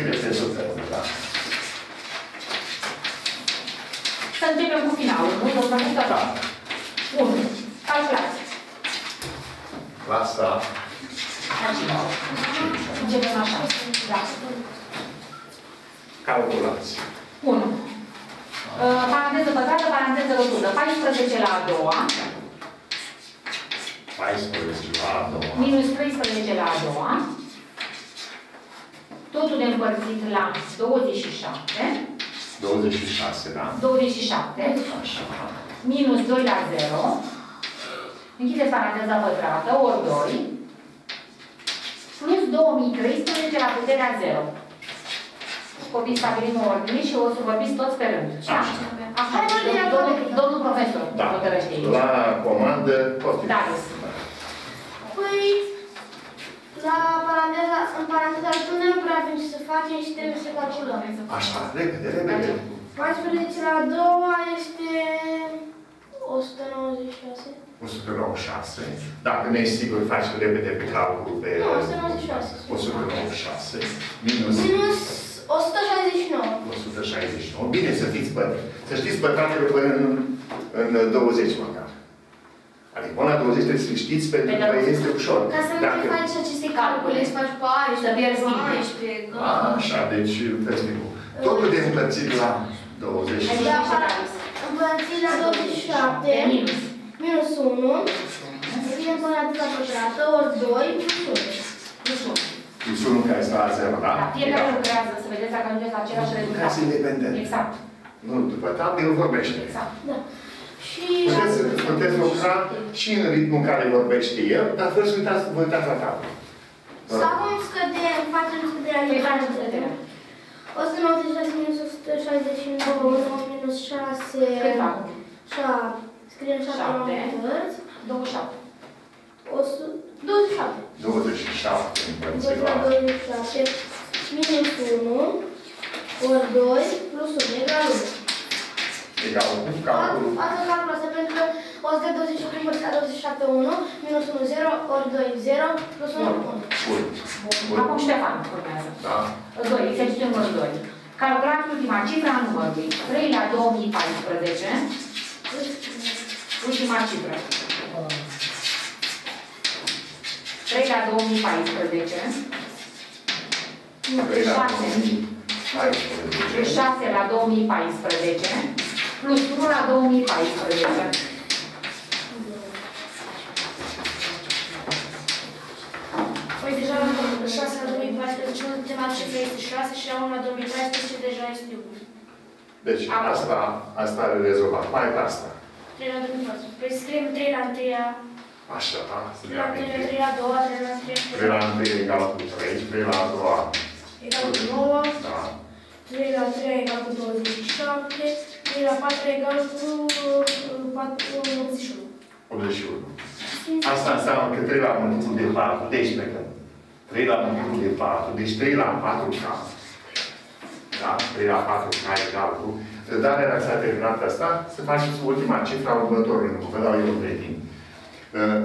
împărțire pe sută, da. Să începem cu finalul, nu? Vă spun că Da. 1. Calculați. Clasa Începem așa. Da. calculați. 1. Paranteză pătrată, paranteză rotună. 14 la a doua, 14 la a doua. minus 13 la a doua. Totul de împărțit la 27. 26, da? 27. Așa. minus 2 la 0, închideți paranteza pătrată, ori 2, plus 2013 la puterea 0. Copii stabilim o ordine și o să vorbiți toți pe rând. Așa. Așa, domnul, domnul profesor Da. hotărăște aici. La comandă, poftim. Da. Păi, la paranteza, în paranteza rotundă nu prea avem ce să facem și trebuie să calculăm. Așa, repede, repede. 14 la a doua este 196. 196. Dacă nu ești sigur, faci repede pe calcul pe Nu, 196. 196 minus Minus 169. 169. Bine să fiți păt. Să știți pătratele până în, în 20 măcar. Adică până la 20 trebuie să știți pentru că este ușor. Ca să nu Dacă... mai faci aceste calcule, să faci 14, Să pierzi timp. 14, Așa, deci vezi timpul. Totul de împărțit la 20. Da, împărțit la 27, Minus. minus 1, devine paranteza pătrată, ori 2, plus 1. Plus 1. Plus unul care stă la 0, da? Da, fiecare Egal. lucrează, să vedeți dacă ajungeți la același rezultat. Lucrează independent. Exact. Nu, după tabel vorbește. Exact. Da. Și Puteți, puteți lucra și în ritmul în care vorbește el, dar fără să uitați, vă uitați la tabel. Sau cum scădem, facem scăderea Păi facem limitată. scăderea. 196 minus 169 minus 6. Cât fac? 7. Scriem 7 la Șapte. părți. 27. 100, 27. 27 împărțit Împărțit la la 27 minus 1 ori 2 plus 1 egal 1. Egal cu calculul. Asta calculul asta pentru că 128 împărțit la 27 1 minus 1 0 ori 2 0 plus 1 1. Bun. Bun. Acum Ștefan urmează. Da? 2, exercițiul numărul 2. Calculați ultima cifră a numărului. 3 la 2014. Ultima cifră. 3 la 2014. Nu, 3 la 6. 2014. 6 la 2014. Plus 1 la 2014. Păi deja la 6 la 2014 ultima cifră este 6 și la 1 la 2014 deja este 1. Deci asta, asta are rezolvat. Mai pe asta. 3 la 2014. Păi scriem 3 la 1 Așa, da? Să 3 ne la 1 amintim. 3 la 2 3 la 3 3 la 1 egal cu 3, 3 la a doua, egal cu 9, da? 3 la 3 egal cu 27, 3 la 4 egal cu uh, 4, 81. 81. Asta înseamnă că 3 la multiplu de 4, deci plecăm. 3 la multiplu de 4, deci 3 la 4K. Da? 3 la 4K egal cu... Dar dacă s-a terminat asta, să faceți ultima cifră a următorului număr. Vă dau eu un timp. Uh,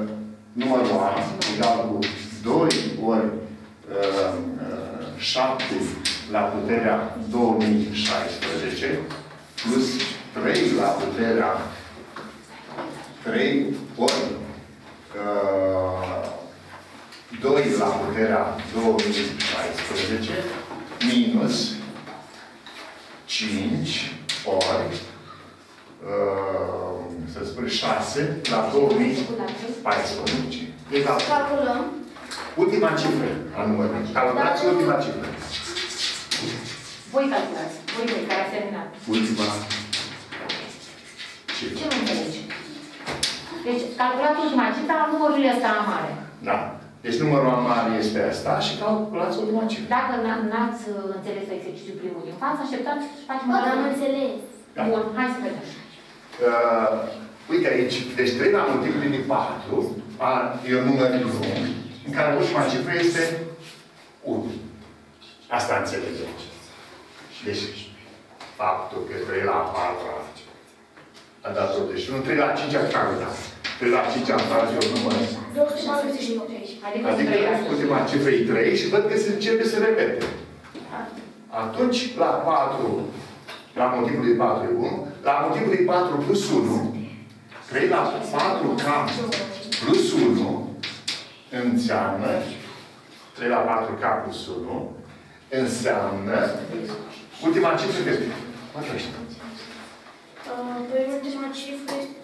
numărul A egal cu 2 ori uh, uh, 7 la puterea 2016 plus 3 la puterea 3 ori uh, 2 la puterea 2016 minus 5 ori uh, să spun 6 la 2014. Egal. Calculăm. Ultima cifră a numărului. Calculați Da. ultima cifră. Voi calculați. Voi, voi, care ați terminat. Ultima Ce cifră. nu înțelegi? Deci, calculați ultima cifră la numărurile ăsta mare. Da. Deci numărul mare este asta și calculați ultima cifră. Dacă n- n-ați uh, înțeles exercițiul primul din față, așteptați și facem Bă, o dar am dată. înțeles. Da. Bun, hai să vedem. Uh, uite aici, deci 3 la multiplu de 4 a, e un număr lung, în care ultima cifră este 1. Asta înțelegeți. Deci, faptul că 3 la 4 a dat 81, 3 la 5 a calculat. 3 la 5 am tras eu număr. 248. Adică, Adică trei la sută. ultima cifră e 3 și văd că se începe să repete. Atunci, la 4, la motivului 4 e 1, la motivului 4 plus 1, 3 la 4 cam plus 1 înseamnă 3 la 4 k plus 1 înseamnă ultima cifră de Hotărăște. Uh, Păi ultima cifră este...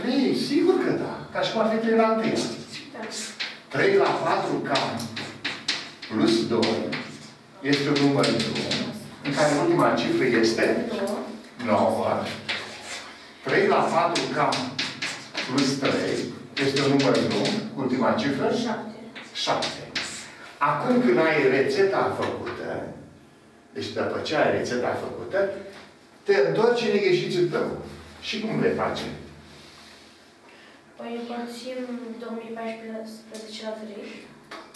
3, sigur că da. Ca și cum ar fi 3 la 1. 3 la 4 k plus 2 este un număr drum în care ultima cifră este 9. 3 la 4 k plus 3 este un număr drum, ultima cifră 7. 7. Acum când ai rețeta făcută, deci după ce ai rețeta făcută, te întorci în ieșitul tău. Și cum le faci? Păi împărțim 2014 la 3.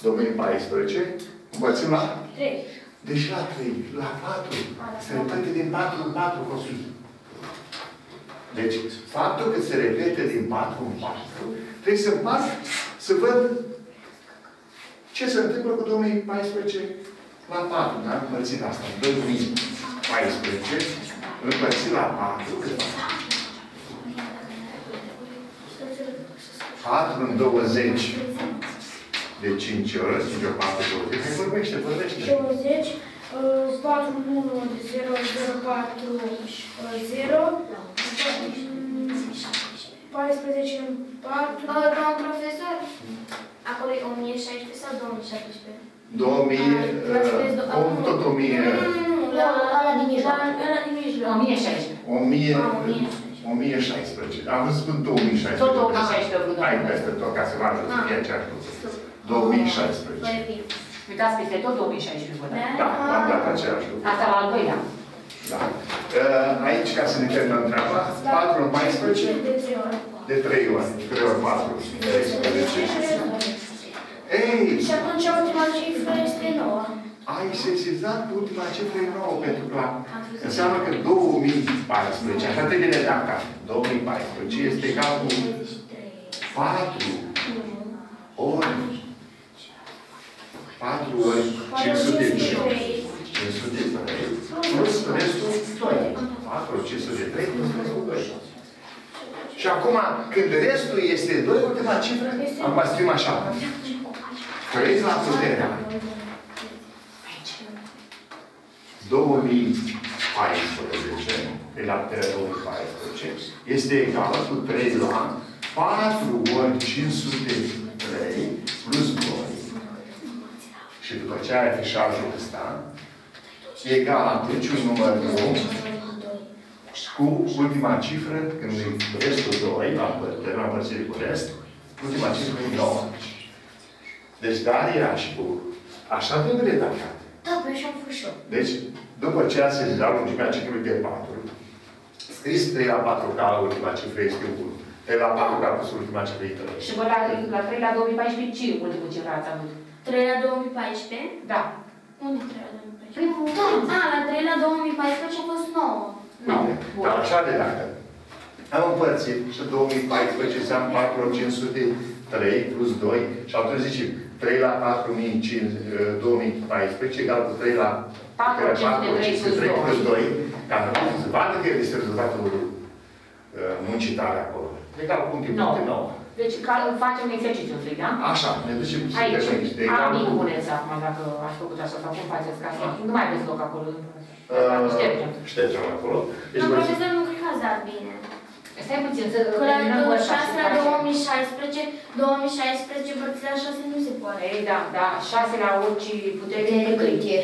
2014, împărțim la... 3. Deci la 3, la 4. Se repete din 4 în 4 construit. Deci, faptul că se repete din 4 în 4, trebuie să împart, să văd ce se întâmplă cu 2014 la 4, da? Împărțit asta. 2014, împărțit la 4, cât fac? 4 în 20 de 5 ori, 5 ori 4, 20. Hai, vorbește, vorbește. 20, uh, 4, 1, 0, 0, 4, uh, 0, 14 în 4. Doamna profesor, acolo e 1016 sau 2017? 2000, uh, om, tot 1000, Nu, nu, nu, la ăla din mijloc. La ăla din mijloc. 1016. 1000, Ah, 1016. 1016. Am văzut în 2016. Tot 2016 vrut, Hai doamna. peste tot, ca să vă ajut să Ah. fie aceeași lucru. 2016. Păi, bine. Uitați peste tot 2016 vă dau. Da, am dat aceeași lucru. Asta la al doilea. Da. Uh, Aici, ca să ne terminăm treaba, 4 în 14, De 3 ori. de 3 ori. 3 ori 4, 13. Ei, Și atunci ultima cifră este 9. ai sesizat ultima cifră e nouă, pentru că la- înseamnă că 2014, așa trebuie redactat, 2014 este egal cu 4 ori 4 ori 503. 503 plus restul 2. 4 ori 503 plus restul 2. Și acum, când restul este 2, ultima cifră, am scrim așa. 3 la puterea 2014, pe la puterea 2014, este egală cu 3 la 4 ori 503 plus 2. Și după ce ai afișajul ăsta, e egal atunci un număr nou cu ultima cifră, când e restul 2, la termenul împărțirii cu rest, ultima cifră e 9. Deci Daria și cu... Așa trebuie redactat. Da, pe așa am făcut și eu. Deci, după ce a sezizat lungimea ciclului de 4, scris 3 la 4 ca ultima cifră este 1. 3 la 4 ca plus ultima cifră e 3. Și vă la, la 3 la 2014 ce ultimul cifră ați avut? 3 la 2014. Da. Unde 3 la 2014? Primul Ah, la 3 la 2014 a fost 9. Nu. Bine, Dar așa de dacă am împărțit și 2014 înseamnă 4 ori 503 plus 2 și atunci zicem 3 la 4005, 2014 egal cu 3 la 4 ori 503 plus 503 plus 2 ca să vadă că este rezultatul uh, muncii tale acolo. Egal cu un tip Nouă. de 9. Deci ca, facem un exercițiu întâi, da? Așa, ne ducem să Aici. aici. De Am egal mic cu... puneți acum dacă ați făcut așa sau cum faceți ca să... Nu mai aveți loc acolo. Uh, Ștergem. Ștergem acolo. Deci, Doamna vă- profesor, nu cred că ați dat bine. Stai puțin să Că la terminăm cu ăsta 6 și la facem. 2016, 2016 împărțit la 6 nu se poate. Ei, da, da, 6 la orice putere de cât e.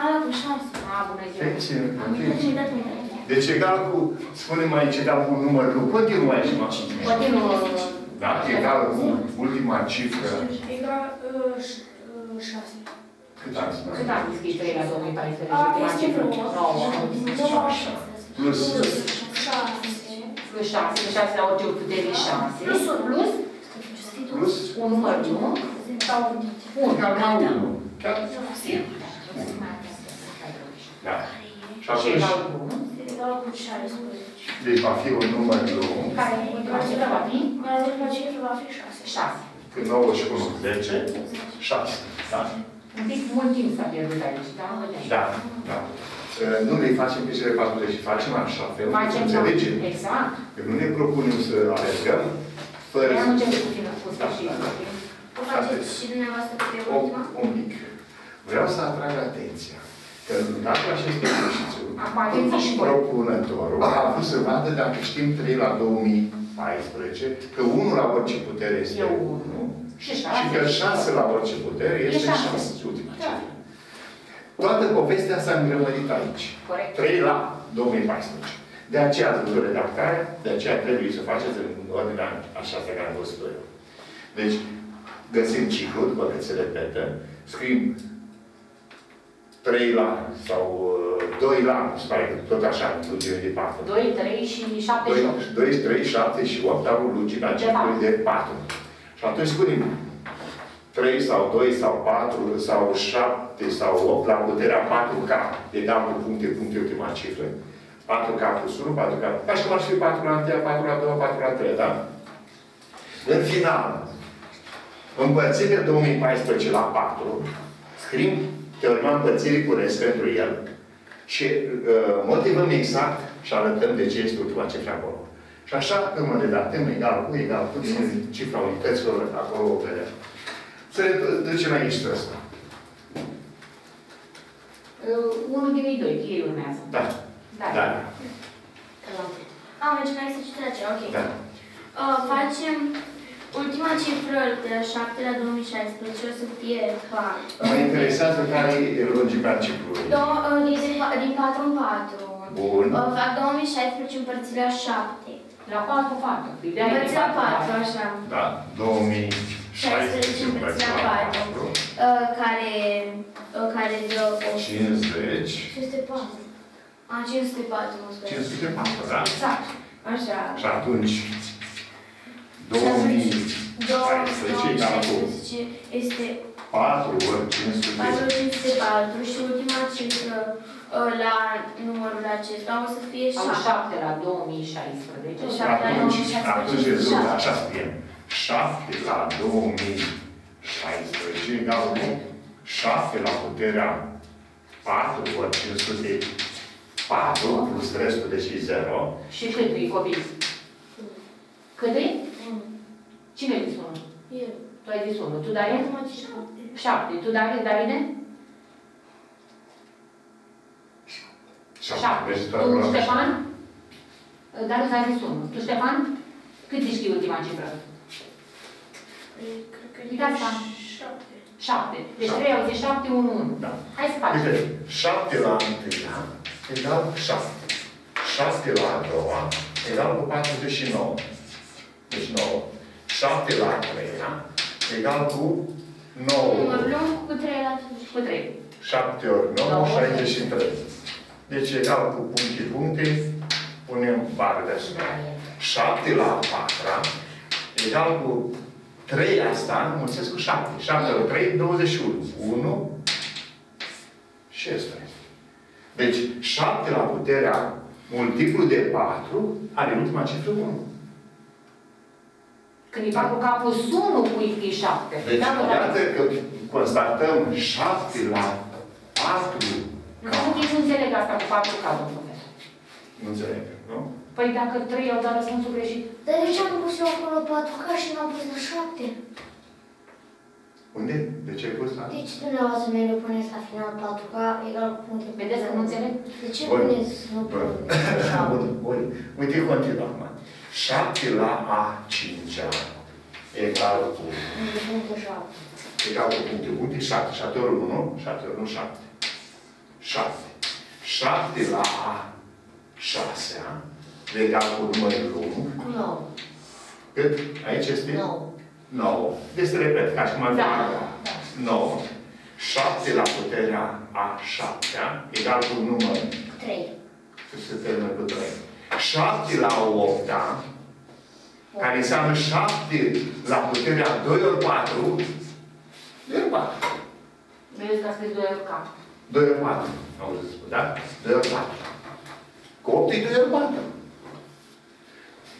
A, la cu 6. A, bună ziua. Deci, Am uitat ce-mi dat mine. Deci egal cu, spunem aici, egal cu numărul, continuă aici, mă. Continuă. Da, egal cu ultima cifră. Egal 6. Cât am spus? Cât am scris 3 la 2014? A, Ultima este cifră? 9. 9. Plus 6. Plus 6, că 6 la orice putere e 6. Plus unu. Plus plus un număr, nu? Sau 1. egal la 1. Chiar? Da. Și Și atunci, egal cu 1. egal cu 16. deci va fi un număr lung, Care ultima cifră va fi? Mai ultima cifră va fi 6. 6. când 9 și 1, 10, 6. Da? Un pic mult timp s-a pierdut aici, da? Da, da. Uh, Nu le facem pe cele 40 și facem așa fel, să Facem, înțelegem. exact. Că nu ne propunem să alergăm fără Am să... început cu tine, cu sfârșitul. O faceți și dumneavoastră pe O, ultima? un mic. Vreau să atrag atenția că dacă acest exercițiu, Acum atenție și voi. propunătorul a vrut să vadă dacă știm 3 la 2014, că 1 la orice putere este E 1 unu. Și și șase. că 6 la orice putere E este șase. 6. Ultima Da. Cifră. Toată povestea s-a îngrămărit aici. Corect. 3 la 2014. De aceea ați văzut redactarea, de aceea trebuie să faceți în ordinea așa pe care am văzut eu. Deci, găsim ciclul, după cât se repetă, scriem 3 la sau uh, 2 la, nu se pare că tot așa, lungime de 4. 2, 3 și 7 și 8. 2, 3, 7 și 8 au lungimea De ciclului de 4. Și atunci spunem 3 sau 2 sau 4 sau 7 sau 8 la puterea 4K egal cu puncte, puncte, ultima cifră. 4K plus 1, 4K. Ca și cum ar fi 4 la 1, 4 la 2, 4 la 3, da? În final, împărțit de 2014 la 4, scriem teorema împărțirii cu rest pentru el și uh, motivăm exact și arătăm de ce este ultima cifră acolo. Și așa îmi redactăm egal cu, egal cu, din cifra unităților acolo o vedem. Să ne ducem la niște ăsta. Uh, Unul din ei doi, ei urmează. Da. Da. Da. Am mergem la exercițiul acela, ok. Da. Uh, facem ultima cifră de la 7 la 2016, o să fie ca... Mă interesează care e lungimea ciclului. Două, uh, din, din 4 în 4. Bun. Uh, fac 2016 împărțit la 7. La 4 față. Ideea e de Împărțit la 4, așa. Da. 2016 împărțit la 4. Uh, care, uh, care dă 8. 50. 504. A, 504, mă scuze. 504, da? Exact. Așa. Și atunci, 2014 egal cu 2016 este 4 ori 500. 404 și ultima cifră uh, la numărul acesta o să fie Am 7. 7 la 2016. Șapte la Atunci, 2016. atunci rezultă, așa scriem. 7 la 2016 egal cu 7 la puterea 4 ori 504 plus restul deci 0. Și cât e copii? Cât e? Mm. Cine a zis unul? Eu. Tu ai zis unul. Tu, Daria? Acum ce șapte. 7. Tu, Daria, Davide? 7. Deci, Tu, Ștefan? Dar nu ai zis unul. Tu, Ștefan? Cât îi știi ultima cifră? Cred că Uitați, da. șapte. 7. Deci Șapte. 3 au zis 7, 1, 1. Da. Hai să facem. Uite, 7 la 1 egal cu 7. 7 la a doua egal cu 49. Deci 9. 7 la a treia egal cu 9. Numărul lung cu 3 la 5. Cu 3. 7 ori 9, Nouă. 63. Deci egal cu puncte, puncte, punem bară deasupra. 7 la a patra egal cu 3 asta, mulțesc cu 7. 7 ori 3, 21. 1 și ăsta este. Deci 7 la puterea multiplu de 4 are ultima cifră 1. Când îi fac cu capul sunul cu e 7. Deci Da, da, iată că constatăm 7 la 4 Nu, nici nu înțeleg asta cu 4 ca, domnul profesor. Nu înțeleg, nu? Păi dacă 3 au dat răspunsul greșit, Dar de ce am pus eu acolo 4 ca și n-am pus la 7? Unde? De ce ai pus la? De ce dumneavoastră mereu puneți la final 4 ca egal cu puncte? vedeți că nu înțeleg? De ce Bun. puneți nu Bun. puneți Bun, bun. Uite, continuă acum. 7 la a 5 egal cu De puncte 7. egal cu puncte, puncte, 7. 7 ori 1, 7 ori 1, 7. 7. 7 la a 6 egal cu numărul 1. 9. Cât? Aici este? 9. 9. Deci se repet, ca și cum ar fi Da. acum. 9. 7 la puterea a 7 egal cu număr 3. să se termină cu 3. 7 la 8 care înseamnă 7 la puterea 2 ori 4 2 ori 4. Vedeți că a scris 2 ori cap. 2 ori 4. Auzi spun, da? 2 ori 4. Cu 8 e 2 ori 4.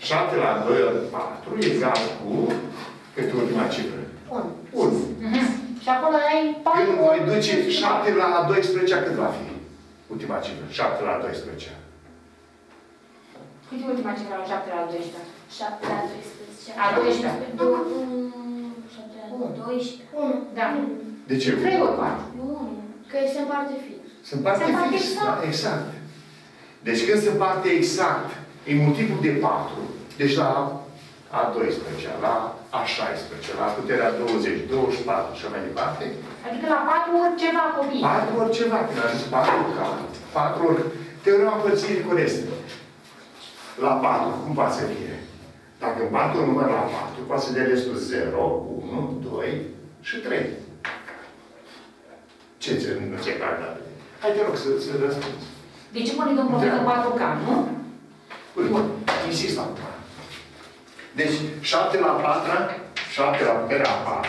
7 la 2 ori 4 egal cu cât ultima cifră? 1. 1. Mhm. Și acolo ai 4 Când voi duce 7 la 12, cât va fi? Ultima cifră. 7 la 12. Cât e ultima cifră la 7 la 12? 7 la 12. A 12. 7 la 12. 1. Da. De ce? 3 ori 4. 1. Că se împarte fix. Se împarte Se împarte fix. exact. Da, exact. Deci când se împarte exact, e multiplu de 4. Deci la a 12, la a 16, la puterea 20, 24 și așa mai departe. Adică la 4 ori ceva copii. 4 ori ceva, când am zis 4 ca 4 ori. Teorema împărțirii corecte. La 4, cum poate să fie? Dacă împart un număr la 4, poate să dea restul 0, 1, 2 și 3. Ce ți nu ți-e clar, dar? Hai, te rog, să, să răspunzi. De ce pune domnul profesor 4K, nu? Uite, insist acum. Deci, 7 la 4, 7 la puterea a 4,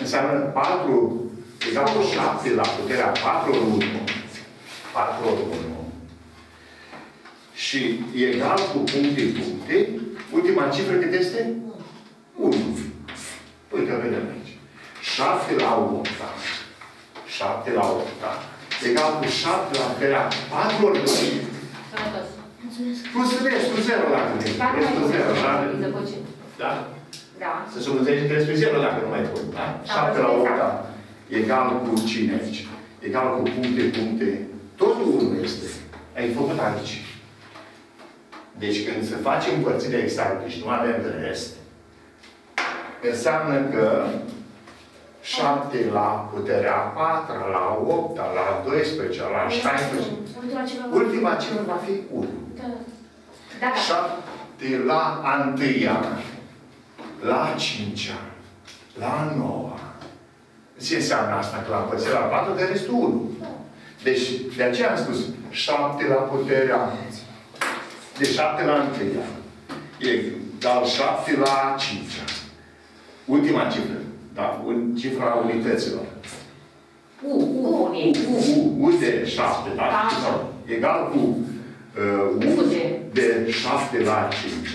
înseamnă 4 egal cu 7 la puterea 4 ori 1. 4 ori 1. Și egal cu puncte, puncte, ultima cifră cât este? 1. Uite, vedem aici. 7 la 8. 7 la 8. Egal cu 7 la puterea 4 ori 2. Sănătos. Mulțumesc. Plus restul 0 dacă vrei. Dar nu mai Restul 0, da? trebuie să ce? Da? Da. Să sumăzești restul 0 dacă nu mai pun, da? Da, 7 la 8, exact. da. Egal cu cine aici? Egal cu puncte, puncte. Totul 1 este. Ai făcut aici. Deci când se face împărțirea exactă și nu avem rest, înseamnă că 7 la puterea 4, la 8, la 12, la 16, Ultima ceva. ultima cifră va fi 1. Da. Da, da. 7 la a întâia, la a cincea, la a noua. Ce înseamnă asta? Că la împărțirea la 4 de restul 1. Deci, de aceea am spus 7 la puterea. De 7 la a întâia. Egal 7 la a cincea. Ultima cifră. Da? Un, cifra unităților. U, U, pune ei. U, U. U, U de 7, da? Da. Sau, Egal cu uh, U U de- de 7 la 5.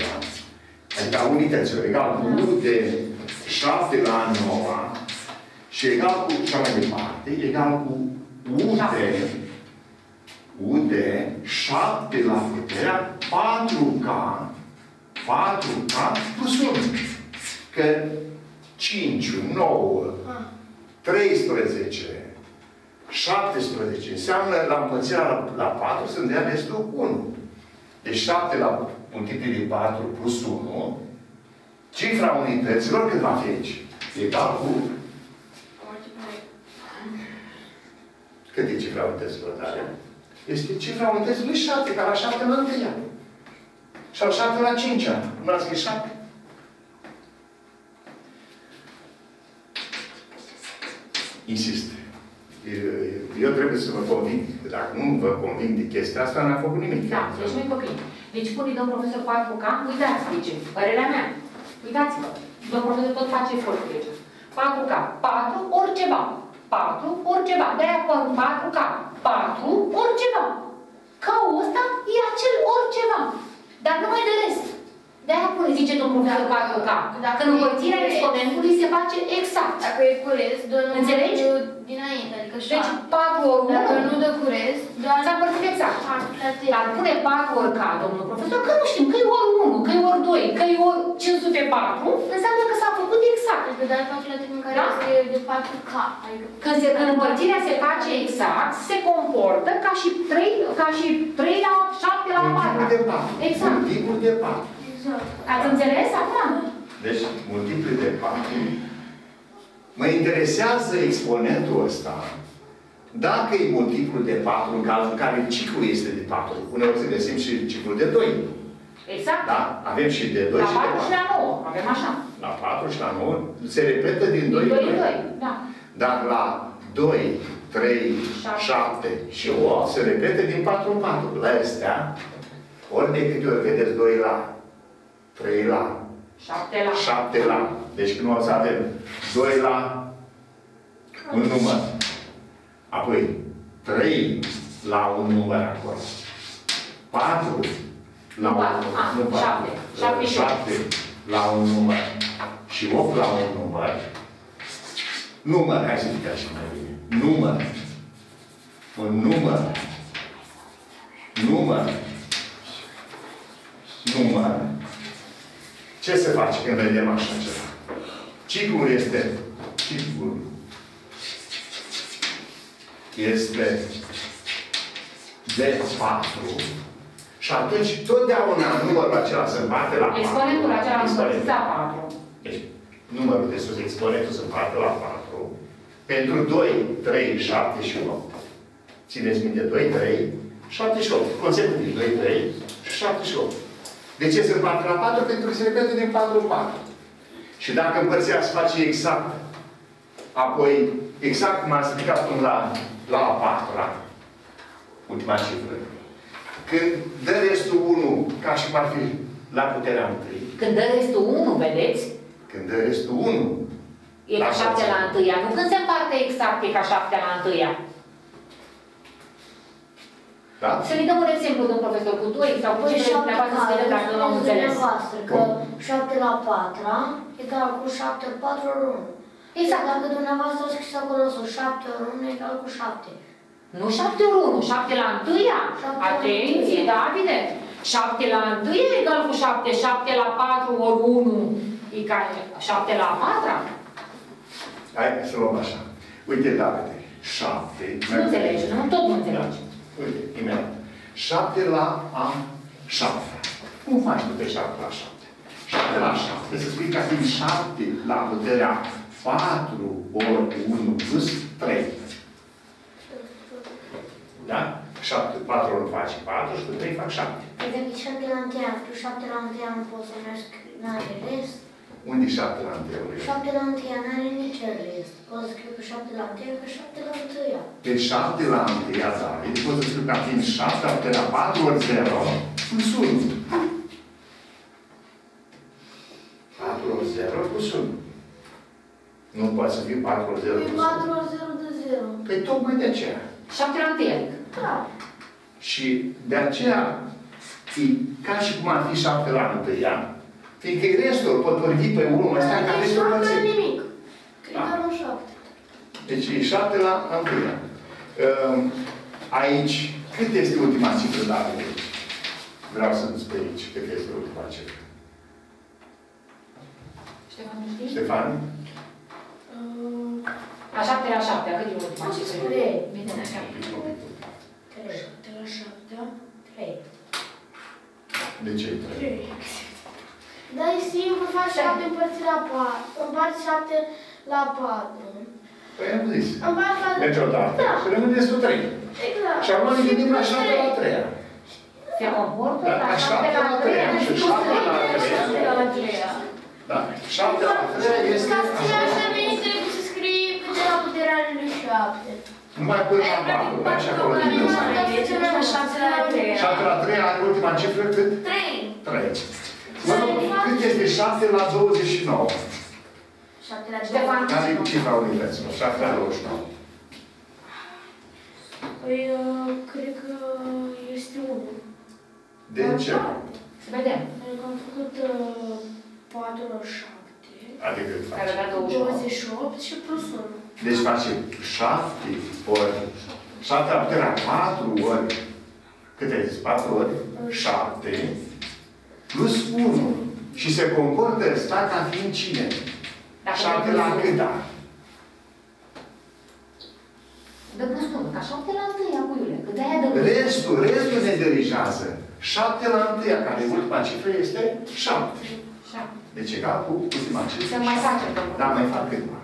Adică a unităților. Egal cu U de 7 la 9 și egal cu cea mai departe, egal cu U de U de 7 la puterea 4K 4K plus 1. Că 5, 9, 13, 17 înseamnă la împărțirea la, la 4 să dea restul 1. Deci 7 la multipli de 4 plus 1, cifra unităților cât va fi aici? Egal cu... Cât e cifra unităților, Daria? Este cifra unităților 7, ca la 7 la 1 Și la 7 la 5 Nu ați scris 7? Insist. Eu trebuie să vă conving. Dacă nu vă conving de chestia asta, n-am făcut nimic. Da, deci nu-i copii. Deci pune domnul profesor 4K, uitați, zice, părerea mea. Uitați-vă. Domnul profesor tot face efort aici. 4K, 4 oriceva. 4 oriceva. De-aia cu 4K, 4 oriceva. Ca ăsta e acel oriceva. Dar nu mai de rest. De-aia pune, zice domnul profesor 4K. Dacă Când e învățirea corect. exponentului se face exact. Dacă e cu rest, dă numărul Înțelegi? dinainte, adică Deci 7. 4 ori Dacă 1, nu dă cu rest, doar s-a împărțit exact. Dar 7 pune 4 ori ca, domnul profesor, că nu știm, că e ori 1, că e ori 2, că e ori 504, înseamnă că s-a făcut exact. Adică dai calculativ în care Da? este de 4K. Adică Când, se, când împărțirea se face exact, se comportă ca și 3, ca și 3 la 7 la Multiplu 4. de 4. Exact. Multiplu de 4. Exact. Ați înțeles acum? Deci, multiplu de 4. Mă interesează exponentul ăsta dacă e multiplu de 4 în cazul în care ciclul este de 4. Uneori să găsim și ciclul de 2. Exact. Da? Avem și de 2 La și de 4 și 4. la 9, avem așa. La 4 și la 9 se repetă din 2 Din în 2 în 2. 2, da. Dar la 2, 3, Șapte. 7 și 8 se repete din 4 în 4. La astea, ori de câte ori vedeți 2 la, 3 la, 7 la 7 la. Deci când o să avem 2 la un număr. Apoi 3 la un număr acolo. 4 la Nu un patru, număr. ah, Nu patru. șapte. Șapte și opt. 7 la un număr. Și 8 la un număr. Număr, hai să zic așa mai bine. Număr. Un număr. Număr. Număr. Ce se face când vedem așa ceva? Ciclul este, ciclul este de 4 și atunci totdeauna numărul acela se împarte la 4. Exponentul acela Exponentul. împărțit la 4. Deci, numărul de sus, exponentul se împarte la 4. Pentru 2, 3, 7 și 8. Țineți minte, 2, 3, 7 și 8. Consecutiv, 2, 3 și 7 și 8. De ce se împarte la 4? Pentru că se repete din 4 în 4. Și dacă împărțirea se face exact, apoi, exact cum am explicat până la, la a patra, ultima cifră, când dă restul 1, ca și cum ar fi la puterea întâi, Când dă restul 1, vedeți? când dă restul 1, E ca La 7 șapte. la întâia. Nu când se împarte exact, e ca 7 la întâia. Da? Să ne dăm un exemplu, domn profesor, cu 2 sau cu Păi 5 șapte dumneavoastră să vedem dacă nu am înțeles. dumneavoastră, că 7 la 4 egal cu 7 ori 4 ori 1. Exact, dacă dumneavoastră a scris acolo sus 7 ori 1 egal cu 7. Nu 7 ori 1, 7 la întâia. Șapte la Atenție, întâia. da, evident. 7 la întâia e egal cu 7, 7 la 4 ori 1 e egal 7 la 4. Hai să luăm așa. Uite, Davide, 7. Nu înțelegi, nu? Tot nu înțelegi. Uite, imediat. 7 la a 7. Cum faci tu pe 7 la 7? 7 la 7 să spui ca fiind 7 la puterea 4 ori 1 plus 3. Da? 7, 4 ori face 4 și cu 3 fac 7. Păi dacă e 7 la 1 cu 7 la 1 nu pot să merg, n-are rest. Unde e 7 la 1 ori? 7 la 1 n-are nici rest. Pot să scriu cu 7 la 1 cu 7 la 1. Deci 7 la 1 ia David, poți să scriu ca fiind 7 la puterea 4 ori 0 plus 1. 4 ori 0 plus 1. Nu poate să fie 4 ori 0 Păi plus 1. 4 ori 0 de 0. Păi tocmai de aceea. 7 la întâia, adică. Da. Și de aceea, e ca și cum ar fi 7 la 1 fiindcă e restul, pot vorbi pe unul ăsta ca Deci restul nu are pățit. nimic. Că e Da. doar un 7. Deci e 7 la 1 Aici, cât este ultima cifră, David? Vreau să-mi spui aici cât este ultima cifră. Ștefan, nu știi? Ștefan? La 7 la 7, cât e ultima cifră? Trei. Bine, așa. 3. 7 la 7. 3. De ce e 3? Da, e simplu, faci 7 împărțit la 4. Împarți 7 la 4. Păi am zis. Împarți la... Deci odată. Da. Și rămâne destul 3. Exact. Și acum ne gândim la 7 la 3. Se comportă Da, la la 7 șapte la la 3. trei. Și 7 la 3. Da. 7 la 3 este... Ca să ții așa bine, trebuie să scrii câte la puterea lui 7. Nu mai pui la 4, da? Și acolo din ăsta. 7 la 3 are ultima cifră cât? 3. 3. Mă rog, cât este 7 la 29? 7 la Ștefan. Care e cifra unităților? 7 la 29. Păi, uh, cred că este 1. De ce? Să vedem. Pentru că am făcut uh, 4 ori 7. Adică cât Care face? da 28. 28 și plus 1. Deci face 7 ori 7 la puterea 4 ori cât ai zis? 4 ori 7 plus 1 și se comportă ăsta ca fiind cine? Dacă 7 dă la plus cât da? Dă plus 1, ca 7 la întâia, puiule. Că de-aia dă plus Restul, restul ne dirigează. 7 la 1 care ultima cifră este 7. 7. Deci egal cu ultima cifră. Să mai facem, domnul. Da, mai fac câteva.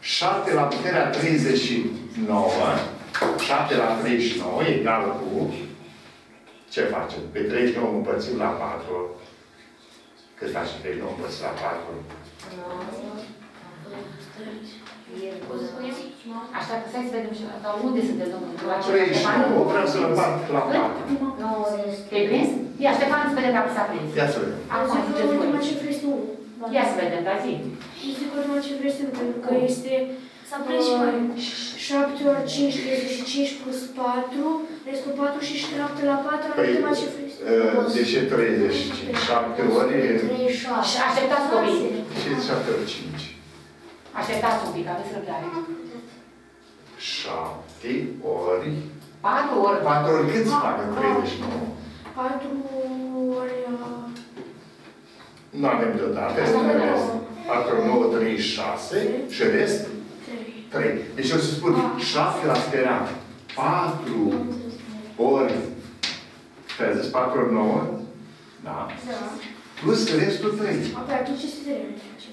7 la puterea 39, 7 la 39 egal cu, ce facem? Pe 39 împărțim la 4. Cât face 39 împărțit la 4? Poți să spuneți? Așa că stai să vedem și dar unde sunteți, domnul? La ce? 39, vreau să-l împart la 4. Nu, este. Te-ai prins? Ia, Ștefan, să vedem dacă s-a prins. Ia să vedem. Acum, Zic că ziceți ultima voi. cifră este 1. Ia să vedem, da, zi. Zic că ultima cifră este 1, pentru că este S-a prins și mai. 7 ori 5, 35 plus 4, restul 4 și 7 la 4, Păi, ultima cifră este uh, de ce 35? 7 ori, 37. Și așteptați copiii. și 7 ori 5. Așteptați un pic, aveți răbdare. 7 ori... 4 ori 4 ori cât se facă 39? 4 ori... uh, Nu avem deodată, este Asta rest. nu. 4, 9, 3, 6 și rest 3. Deci eu să spun 7 la speram. 4 ori, stai zis 4 ori 9, da, Da. plus restul 3. Apoi atunci este 3.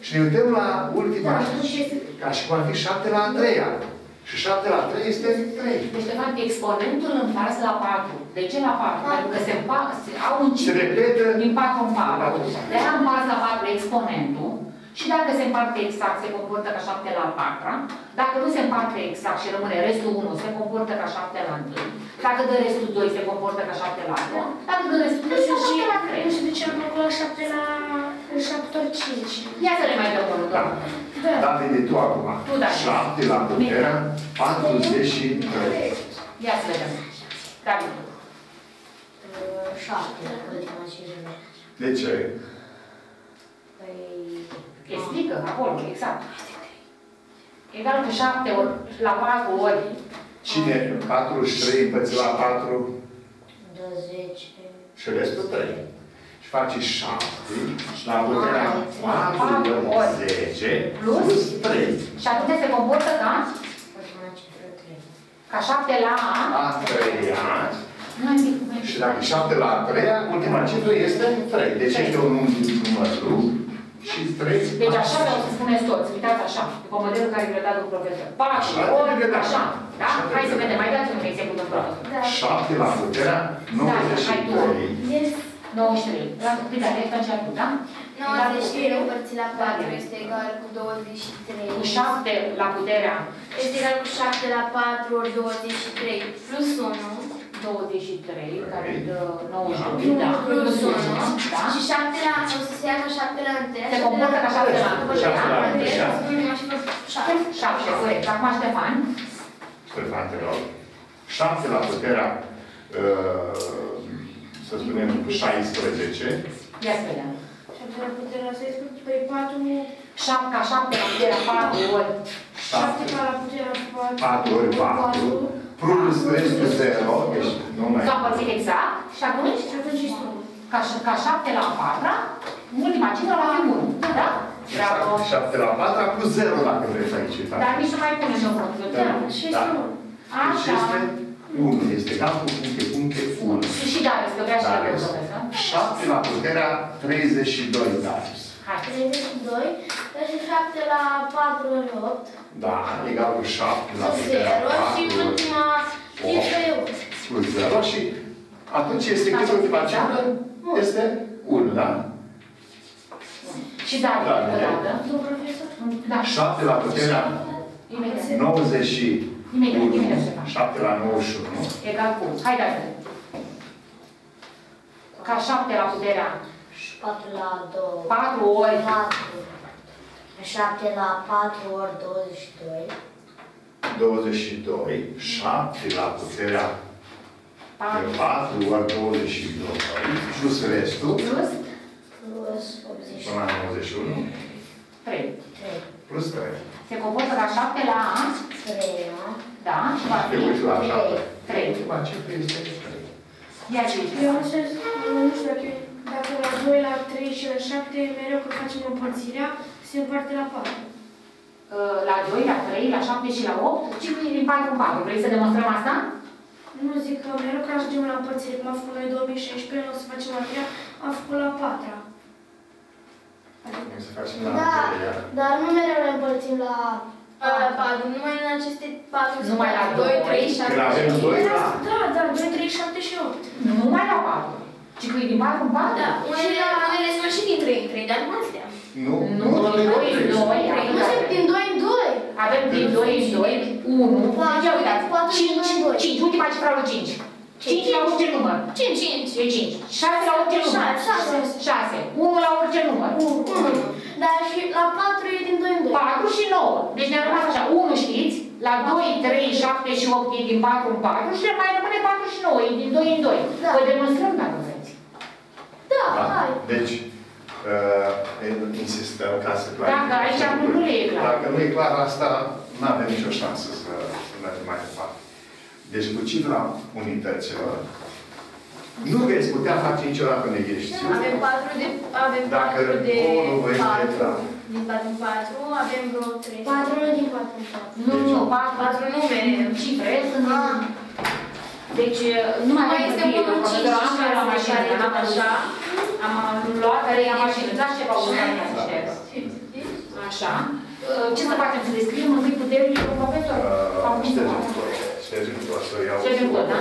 Și ne uităm la ultima, Da, atunci este... ca și cum ar fi 7 la 3 Și 7 la 3 este 3. Deci, de fapt, exponentul împars la 4. De ce la 4? Pentru că se împar, se, au un Se ciclu repetă din 4 în 4. patru. De aia împars la 4 exponentul și dacă se împarte exact, se comportă ca 7 la 4. Dacă nu se împarte exact și rămâne restul 1, se comportă ca 7 la 1. Dacă dă restul 2, se comportă ca 7 la 2. Dacă dă restul 3, se comportă la 3. Nu știu de ce am calculat 7 la 7 ori 5. Ia să le mai dăm unul, Da. doamne. Da. Da, vede tu acum. Tu da. 7 la puterea 43. Ia să vedem. David. 7 la ultima cirilă. De ce? Păi... Explică acolo, exact. Egal cu 7 ori, la 4 ori. Cine 43 împărțit la 4 20... și restul 3. Și face 7 la puterea 4 ori 10 plus 3. Și atunci se comportă ca, Ultima cifră 3. ca 7 la A. La 3 ani. Nu mai zic, mai Și dacă 7 la 3, ultima cifră este 3. Deci este un număr și 3. Deci așa vreau să spuneți toți, uitați așa, după modelul care vi-l dat domnul profesor. 4 Așa ori, trebuie dat. așa. Da? Așa Hai să trebuie. vedem, mai dați un exemplu domnul profesor. Da. 7 la puterea Da, hai tu. 93. Este 93. La câte ale atunci tu, da? 93 împărțit la 4 Da. este egal cu 23. Cu 7 la puterea Este egal cu 7 la 4 ori 23 plus 1 23, care dă 92, da, plus plus 1 1, da? și 7 la, o să se ia ca 7 la 1. Se comportă ca 7 la 1. Șapte la unu, da. Ultima și 7. 7, corect. Acum Ștefan, Ștefan, te rog. 7 la puterea, uh, să spunem, 16. ia să vedem. 7 la puterea 16, păi 4... 7 ca 7 la puterea 4 ori 7 ca la puterea 4. 4 ori 4. Plus restul 0. Deci nu mai... s-a împărțit exact și atunci, Și atunci este 1. ca, ș- ca 7 la 4, ultima cifră va fi 1. Da? Bravo. 7 la 4 plus 0 dacă vreți aici. uitați. Dar nici nu mai pune și o profesor. Da, și este Da. 1. Deci Așa. este 1. Este egal cu puncte, puncte, 1. Și și Darius, că vrea și Da, el este. profesor. 7 la puterea 32, Darius. Hai. 32, deci 7 la 4 ori 8. Da, egal cu 7 la puterea 0 și 4 ori ultima cifră e 1. plus 0 și atunci este cât ultima cifră? Este 1, da? Și Darius, Da, încă o dată. Domnul profesor? Da. 7 la puterea Imediat. 91. Imediat, imediat, Ștefan. 7 la 91. Egal cu. Hai, Darius. Ca 7 la puterea 4 la 2. 4 ori 4. 7 la 4 ori 22. 22. 7 la puterea 4 4 ori 22. Plus restul. plus Plus 81. Până la 91. 3. 3. Plus 3. Se comportă ca 7 la A, 3, nu? da, și va Te fi uiți la 7. 3. Ultima cifră este 3. Ia zice. Eu nu știu, nu știu dacă, dacă la 2, la 3 și la 7, mereu când facem împărțirea, se împarte la 4. Uh, La 2, la 3, la 7 și la 8, ciclul din 4 în 4. Vrei să demonstrăm asta? Nu zic că mereu când ajungem la împărțire, cum am făcut noi 2016, nu o să facem la 3, am făcut la 4. Cum să facem la Da, 3 dar nu mereu le împărțim la... La 4, numai în aceste 4 Numai la 2, doi. 3, 7 Când avem 2 la... Da, da, 2, 3, 7 și 8. Nu numai la 4. Ciclul din 4 în 4? Da, unele, unele sunt și din 3 în 3, dar nu astea. Nu, Nu, nu, din nu, 2 în 2. Nu sunt din 2 în 2. Avem din 2 în 2, 1. Patru, Ia uitați, patru din doi în doi. 5, 5, ultima cifra lui 5. 5 la orice număr. 5, 5. E 5. 6 la orice număr. Șase. 6. 1 la orice număr. 1. Dar și la 4 e din 2 în 2. 4 și 9. Deci ne-a rămas așa. 1 știți, la 2, 3, 7 și 8 e din 4 în 4 și ne mai rămâne 4 și 9, e din 2 în 2. Da. Vă demonstrăm dacă vreți. Da, Da. hai. Deci, uh, insistăm ca să clarificăm. Dacă aici acum nu le e clar. Dacă nu e clar asta, nu avem nicio șansă să, să mergem mai departe. Deci cu cifra unităților, nu veți putea face niciodată în exercițiu. Avem 4 de, avem Dacă 4 de polul vă este 4. clar. Din 4 în 4 avem vreo 3. 4 din 4 în 4. Nu, Deci- nu, patru, Patru numere. Cifre sunt... Ah. Deci, nu mai Mai mai este este unul unul 5 5 și am la 6 mașină, care n-am tot așa. Am luat, care e la mașină, dați ceva urmare Așa. Ce să facem? Să descriem întâi puterile lui profesor? Sau Uh, cum să Ștergem facem? tot. Ștergem tot. Să iau Ștergem tot, da?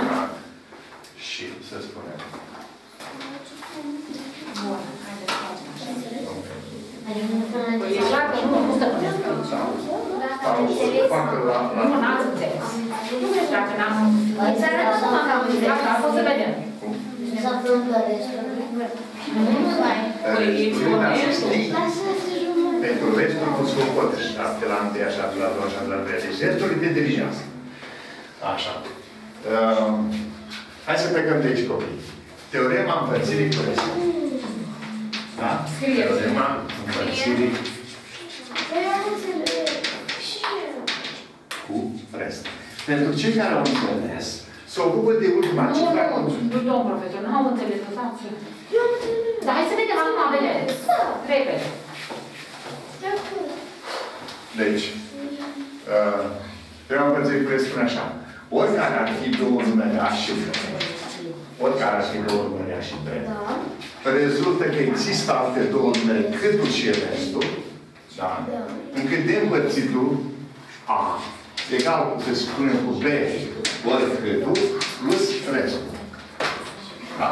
Și să spunem. Bun, haideți să facem așa. Adică nu până Păi e clar că nu, nu stăpânesc aici. Sau să facă la... la... Nu, n-ați înțeles. Dacă n-am... Să arătăm cum am înțeles. Dacă a fost să vedem. Cum? Să aflăm pe restul. Păi, ești Pentru restul nu se poate. Șapte la întâi, șapte la doua, șapte la trei. Deci restul e de diligență. Așa. Uh, hai să plecăm de aici, copii. Teorema împărțirii cu restul. Da? Scrieți. Teorema împărțirii Păi am înțeles. Și eu. cu rest. Pentru cei care au înțeles, se ocupă de ultima Nu, cifra. nu, nu, domn profesor, nu am înțeles, lăsați. Eu am înțeles. Dar hai să vedem acum, vedem. Repede. De acord. Deci, uh, teorema împărțirii cu rest spune așa. Oricare ar fi două numere A și B, oricare ar fi două numere A și B, Da. rezultă că există alte două numere, câtul și restul, da? Da. încât de împărțitul A egal cu, să spunem, cu B ori câtul plus restul. Da?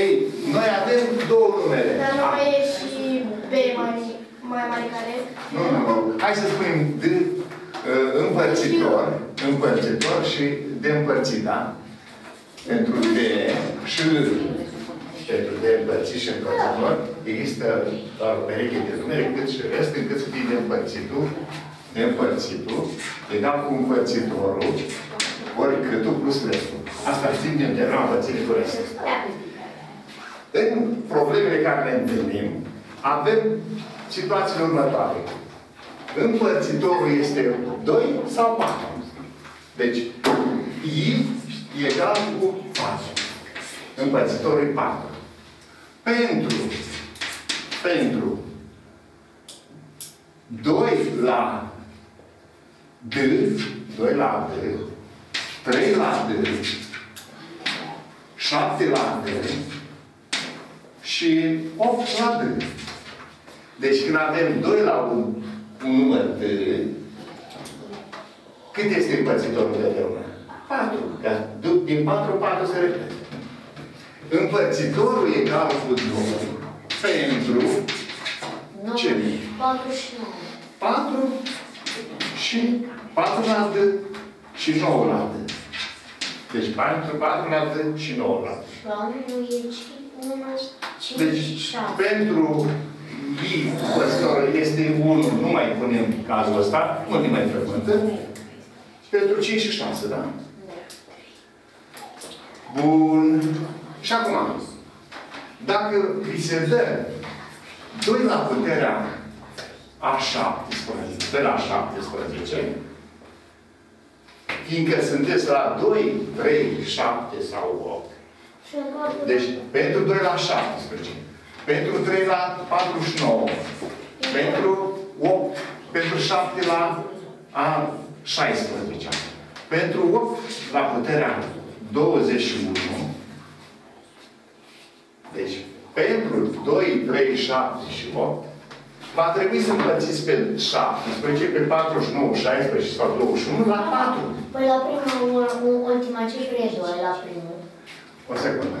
Ei, noi avem două numere. Dar nu A. mai e și B mai, mai mare care? Nu, nu, nu. Hai să spunem de uh, împărțitor, împărțitor și de împărțit, da? Pentru D și R. Pentru D împărțit și împărțitor, există doar o pereche de numere, cât și rest, încât să fie de împărțitul, de împărțitul, egal cu împărțitorul, ori câtul plus restul. Asta știm din teorema împărțirii cu restul. În problemele care le întâlnim, avem situațiile următoare. Împărțitorul este 2 sau 4. Deci, I egal cu 4. Împărțitorul e 4. Pentru, pentru 2 la D, 2 la D, 3 la D, 7 la D, și 8 la D. Deci când avem 2 la un, un număr D, cât este împărțitorul de împreună? 4. Că du- din 4, 4 se repete. Împărțitorul egal cu 2 pentru Ce? 4 și 9. 4 și 4 la D și 9 la D. Deci 4, 4 la D și 9 la D. Și la 1 e 1, 5, Deci, 6. pentru I păstor este 1, nu mai punem cazul ăsta, nu ne mai frecventă. Pentru 5 și 6, da? Bun. Și acum, dacă vi se dă 2 la puterea a 17, de la 17, fiindcă sunteți la 2, 3, 7 sau 8, Și încă deci, pentru 2 la 17, pentru 3 la 49, pentru 8, pentru 7 la a 16, pentru 8 la puterea 21, deci, pentru 2, 3, 7 și 8, va trebui să împărțiți pe 17, pe 49, 16 sau 21 la 4. Păi la primul, u- ultima cifră e 2 la primul. O secundă.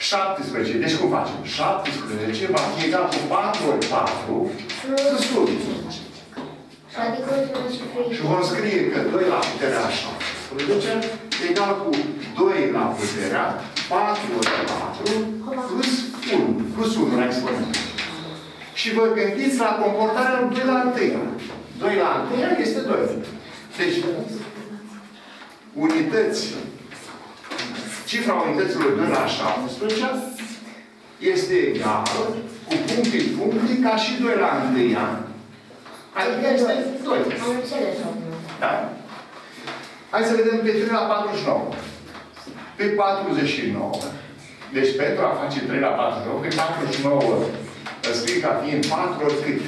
17. Deci cum facem? 17 va fi egal cu 4 ori 4 plus 1. Și adică ultima cifră e Și vom scrie că 2 la puterea 17 egal cu 2 la puterea 4 ori 4 plus 1. Plus 1 la exponent. Și vă gândiți la comportarea lui 2 la 1. 2 la 1 este 2. Deci, unități, cifra unităților 2 la 17 este egal cu punctul punctul ca și 2 la întâia. Adică este 2. Am înțeles acum. Da? Hai să vedem pe 3 la 49. Pe 49. Deci pentru a face 3 la 49, pe 49 îl scrie ca fiind 4 ori cât?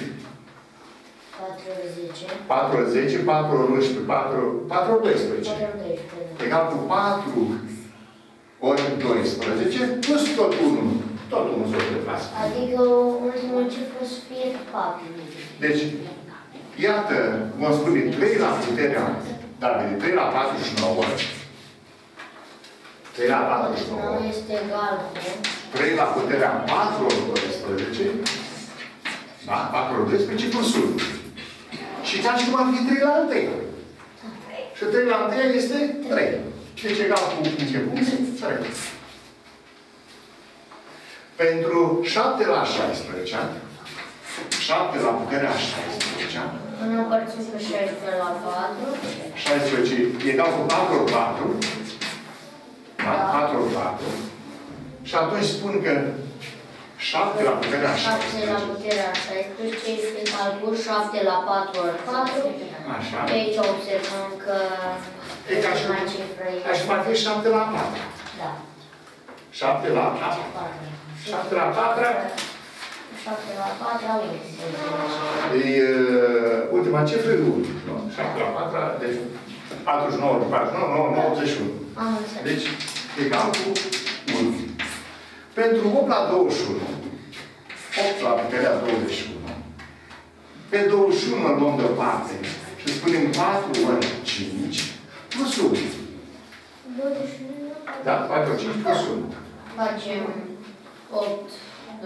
40. 4 ori 10, 4 ori 11, 4, 4 ori 12. 4 12. Egal cu 4 ori 12 plus tot 1. Tot 1 se deplasează. Adică ultimul cifru să fie 4. Deci, iată, vom spune 3 la puterea, da, bine, 3 la 49, 3 la 49, 9 este egal cu 3 la puterea 4 ori 12, da, 4 ori 12 plus 1. Și ca și cum ar fi 3 la 1. Și 3 la 1 este 3. Deci egal cu început, 3. Pentru 7 la 16, 7 la puterea 16, Până împărțim pe 16 la 4. 16 egal cu 4 ori 4. Da? 4 ori 4. Și atunci spun că 7 la puterea 7 la 16. puterea 16 este egal cu 7 la 4 ori 4. Așa. De aici observăm că E ca și, prima cifră e... ca și cum ar fi 7 la 4. Da. 7 la 4. 7 la 4. 7 la 4 este. E uh, ultima cifră e 1. Nu? 7 la 4. Deci 49 ori 49, 9, 9, 81. Am înțeles. Deci, egal cu 1. Pentru 8 la 21, 8 la puterea 21, pe 21 îl luăm deoparte și spunem 4 ori 5 plus 1. Da? 4 ori 5 plus 1. Facem 8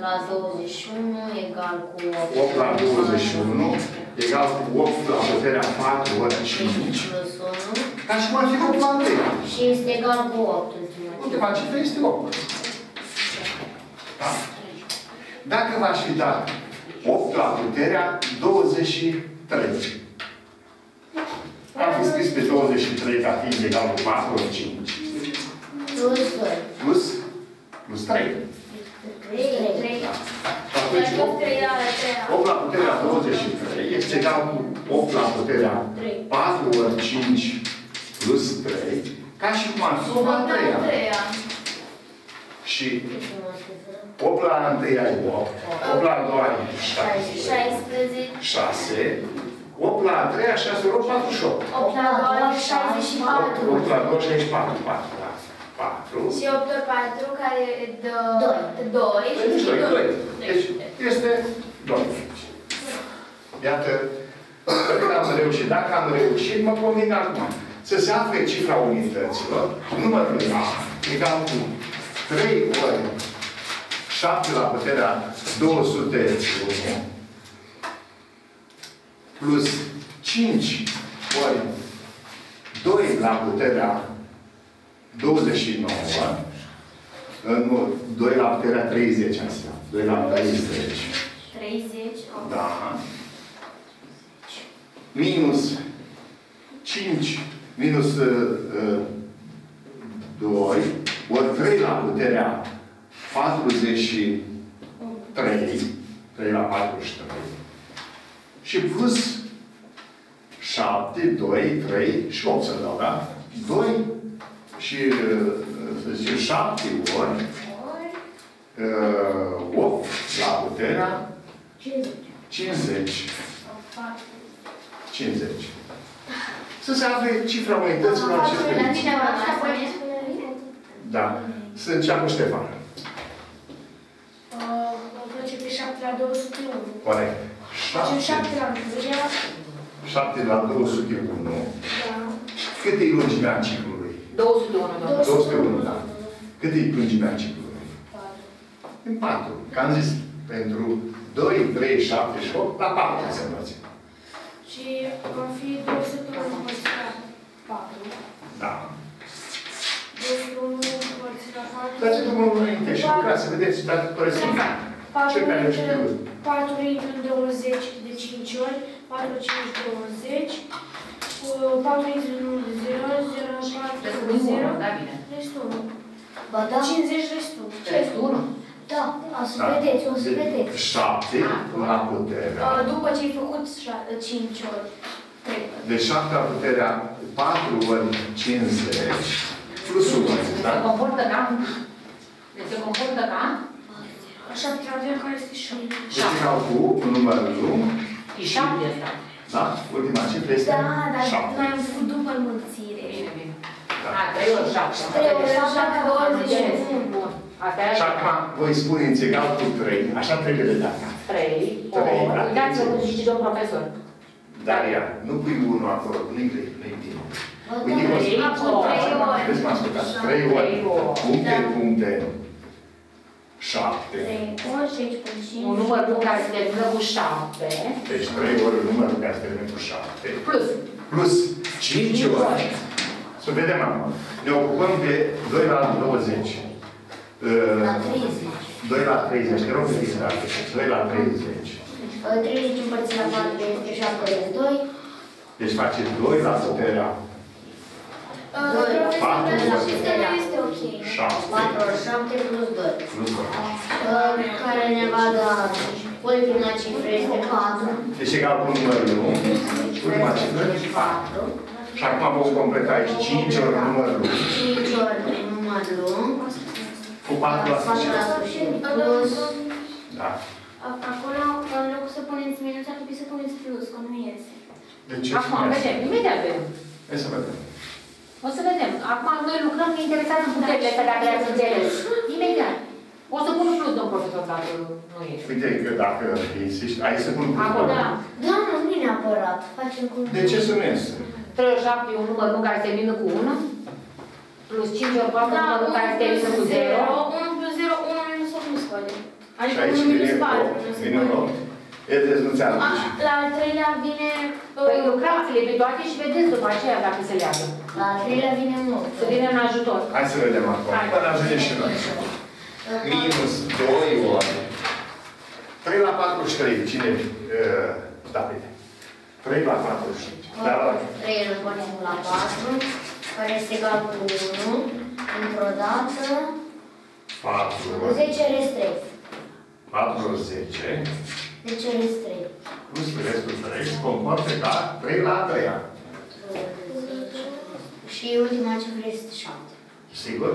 la 21 egal cu 8. 8 la 21 egal cu 8 la puterea 4 ori 5. plus 1. Ca și cum ar fi 8 la 1. Și este egal cu 8 ultima Ultima cifră este 8. Da? Dacă v-aș fi dat 8 la puterea 23. Am fi scris pe 23 ca fiind egal cu 4 ori 5. Plus 2. Plus, plus 3. 3. Da. Și atunci 8, 8 la puterea 23 este egal cu 8 la puterea 4 ori 5 plus 3. Ca și cum ar fi 8 la 3 Și 8 la 1 ai 8, 8 la 2 ai 6, 6, 8 la 3 așa se rog 48. 8 la 2, 64. 8 la 2, 64, 4, da. 4. Și 8 ori 4 care dă Doi. 2 Deci și 2, 2. 2. Deci este 2. Iată, cred că am reușit. Dacă am reușit, mă conving acum. Să se afle cifra unităților, numărul A, egal cu 3 ori 7 la puterea 201 plus 5 ori 2 la puterea 29 nu, 2 la puterea 30 asta. 2 la 30. 30. Da. Minus 5, minus uh, 2, ori 3 la puterea 43, 3 la 43. Și plus 7, 2, 3 și 8 să dau, da? 2 și, uh, să zicem, 7 ori uh, 8 la puterea 50. 50. Să se afle cifra unităților acestui. La tine am rămas. Da. Să înceapă Ștefan. Vom face pe 7 la 201. Corect. Facem 7 7, la 2, 7 la 201. da. Cât e lungimea ciclului? 201, domnule. 201, da. Cât e lungimea ciclului? În 4. Că am zis, pentru 2, 3, 7 și 8, la 4 se învățe. Și va fi 201 împărțit la 4. Da. 201 împărțit la 4. Dați-vă mă înainte și lucrați să vedeți dacă părăți. 4 Ce care intră, știu? 4 intră în 20 de 5 ori, 4, 5, 20, 4 intră în 1 de 0, 0, 4, Restul 0, da, bine. restul 1. Ba da, 50 restul. Restul 1. Da, o să vedeți, o să vedeți. 7 la puterea. Uh, După ce ai făcut 5 ori. trei ori. Deci 7 la puterea 4 ori 50 plus 1, Se da? comportă ca... Deci se comportă ca... Așa avem care este și Deci erau cu un număr lung, E șapte ăsta. da? Ultima cifră este Da, dar 7. noi am făcut după înmulțire. Bine, bine. Da. A, trei ori șapte. Trei ori Am șapte, înțeles. 21. Bun. Asta e Și acum voi spuneți egal cu 3, așa trebuie de data. trei Trei, ori. da. Uitați-vă cum zice domn profesor. Daria, nu pui 1 acolo, nu-i greu, nu-i bine. Vă Uite, dau- vă Trei Acum ori. trei ori. Vedeți, m-am ascultat. 3 ori. Trei ori. Puncte, Da. puncte. 7. 3 ori și aici pun 5. Un număr bun care se termină cu șapte. Deci 3 ori numărul care se termină cu 7. Plus. Plus 5 ori. Să vedem acum. Ne ocupăm de 2 la 20. La Uh, 30. 2 la 30. Te rog să fiți date. 2 la 30. Uh, 30 împărțit la 4 este 72. Deci face 2 la puterea este ok. 7 4 ori 7 plus 2. plus 2. Uh, Care ne va da ultima cifră este 4. Deci egal cu numărul 1. Ultima cifră. 4. Și acum vom completa aici 5 ori numărul 1. 5 ori număr lung. Cu 4 la 4 la sfârșit. sfârșit plus Da. A- Acolo, în loc să puneți minus, ar trebui să puneți plus, că nu iese. De ce? Acum, vedem. Imediat vedem. Hai să vedem. O să vedem. Acum noi lucrăm interesat în puterile astea, dacă le-ați înțeles. Imediat. O să pun plus, domn profesor, dacă nu e. Uite că dacă insisti, ai să pun Acolo. Da. Da, nu, nu e neapărat. Facem cum... De ce să nu iese? 3 ori 7 e un număr bun care se termină cu 1. Plus 5 ori 4 Da, un număr bun care se termină cu 0. 1 plus 0, 1 minus 8 nu scoate. Și Adică aici 1 minus vine 4 8. nu se Vine un scoate. 8. Vedeți, nu ți-am A, zis. La al treilea vine... Păi uh, lucrați-le pe toate și vedeți după aceea dacă se leagă. La al treilea vine mult. Să vină în ajutor. Hai să vedem acum. Hai. Până ajungem și noi. Minus 2 ori. 3 la 43. Cine? Uh, Da, bine. 3 la 45. Da, da. 3 îl împărțim la 4, care este egal cu 1. Într-o dată, 4 ori. 10 rest 3. 4 ori 10. 10 rest 3. Plus restul 3 se comportă ca 3 la 3. Și ultima cifră este 7. Sigur?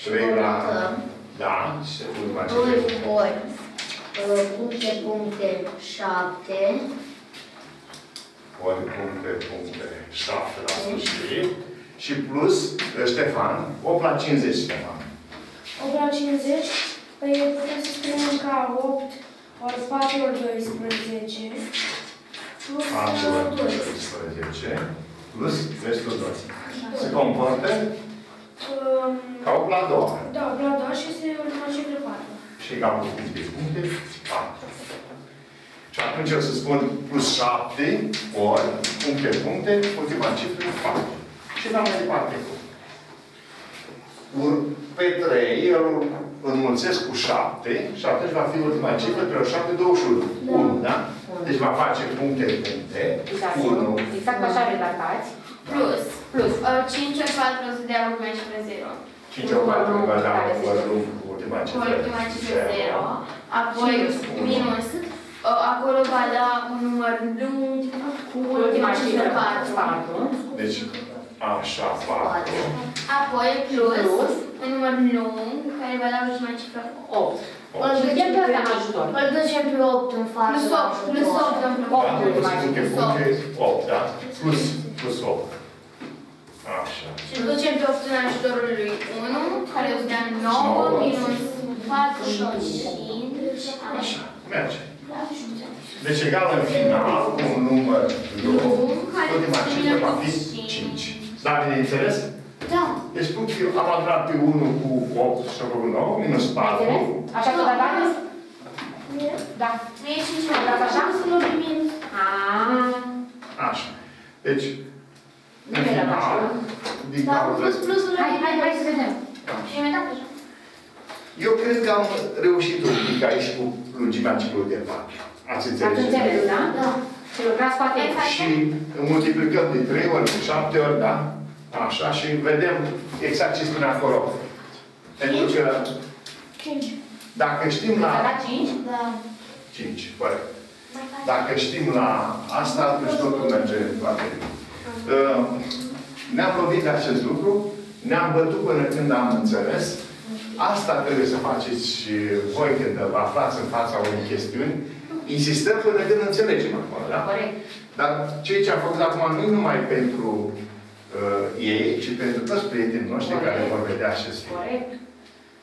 Și 3 la... completăm. Da, și ultima cifră. 2 ori uh, puncte, puncte, 7. ori puncte, puncte, 7 la sfârșit. Și plus, eh, Ștefan, 8 la 50, Ștefan. 8 la 50. Păi putem să scriem ca 8 ori 4 ori 12. Plus 4 ori 2. 12, plus restul 2. Se comportă Um, ca 8 la 2. Da, la 2 și este ultima cifră 4. Și egal cu puncte, puncte, 4. Și atunci o să spun plus 7 ori puncte, puncte, ultima cifră 4. Și dau mai departe cu. Ur- Pe 3 îl înmulțesc cu 7 și atunci va fi ultima cifră pe 7, 21. 1, da? Deci va face puncte, puncte, Exact. 1, Exact așa redactați. Plus. Plus. Uh, 5 ori 4 o să dea ultima cifră 0. 5 ori 4 va da numărul cu ultima Cu cifră. ultima cifră 0. Apoi Minus. minus. Uh, Acolo va da un număr lung cu Ultima cifră 4. 4. Deci, așa, 4. Apoi plus, Plus. un număr lung care va da ultima cifră 8. Îl Și ducem ce pe pe în ajutor? Îl ducem pe 8 în față. plus 8, plus 8 în plus. 8 Da? ultima Puncte, cifră. puncte, 8, da? Plus, plus 8. Așa. Și îl ducem pe 8 în ajutorul lui 1, care o să dea 9 Nouă. minus 4 și 5. Așa. Merge. Deci egal în final cu un număr lung, ultima cifră va fi 5. Da, bine înțeles? Da. Deci punctul, am adunat pe 1 cu 8 și am făcut 9, minus Ai 4. înțeles? Așa că da, Da. Nu e 5 mai Dat așa? să luăm minus. Aaa. Așa. Deci, Nu în era final, așa. din Da, cauza... plus plusul Hai, hai, hai să vedem. Și imediat așa. Eu cred că am reușit un pic aici cu lungimea ciclului de 4. Ați înțeles? Ați înțeles, da? Da. Și lucrați cu atenție. Și multiplicăm de 3 ori, de 7 ori, da? Așa, și vedem exact ce spune acolo. Pentru că 5. Dacă știm La la 5? Da. 5, corect. Dacă știm la asta, atunci totul merge foarte bine. Uh, Ne-am lovit de acest lucru, ne-am bătut până când am înțeles. Asta trebuie să faceți și voi când vă aflați în fața unei chestiuni. Insistăm până când înțelegem acolo, da? Corect. Dar ceea ce am făcut acum nu numai pentru uh, ei, ci pentru toți prietenii noștri care vor vedea acest film. Corect.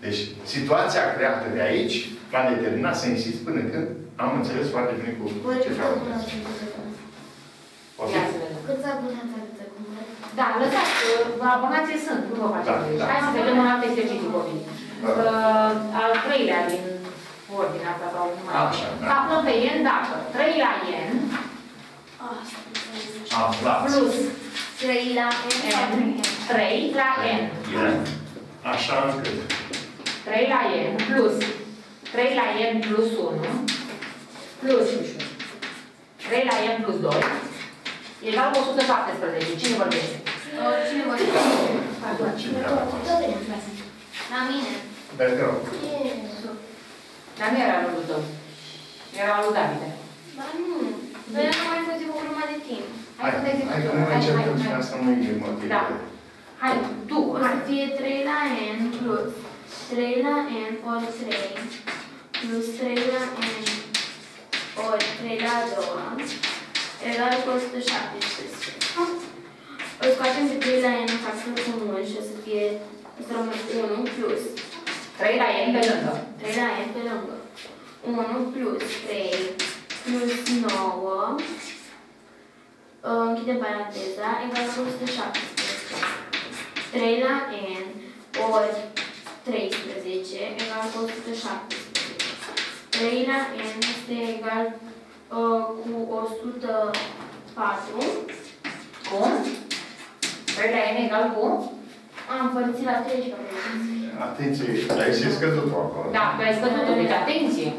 Deci, situația creată de aici m-a determinat să insist până când am înțeles foarte bine cu Voi ce ce vreau. calculați în câte Ok? Ia să vedem. Câți abonați aveți acum? Da, lăsați, uh, abonații sunt, nu vă faceți Da, griji. da. Hai să vedem un alt exercițiu, copii. Da. Uh, al treilea din ordinea asta sau numai. Așa, da. Aflăm pe n dacă 3 la n Aflați. plus 3 la n. n, 3 la n. E Așa încât 3 la n plus 3 la n plus 1 plus 3 la n plus 2 egal cu 117. Cine vorbește? Uh, Cine vorbește? cine a rămas? La mine. Pentru Dar nu era rândul tău. Era lui Davide. Ba nu. Noi nu mai făcut o urmă de timp. Hai, hai că nu mai încercăm și asta nu e motiv. Da. Hai, tu, O să hai. fie 3 la n plus 3 la n ori 3 plus 3 la n ori 3 la 2 egal cu 117. O scoatem pe 3 la n în factor comun și o să fie o să rămână 1 plus 3 la n pe lângă. 3 la n pe lângă 1 plus 3 plus 9 închidem paranteza egal cu 117. 3 la n ori 13 egal cu 117. 3 la n este egal uh, cu 104. Cum? 3 la n egal cu? Am împărțit la 13. Atenție, ai și scăzut acolo. Da, tu ai scăzut deci atenție.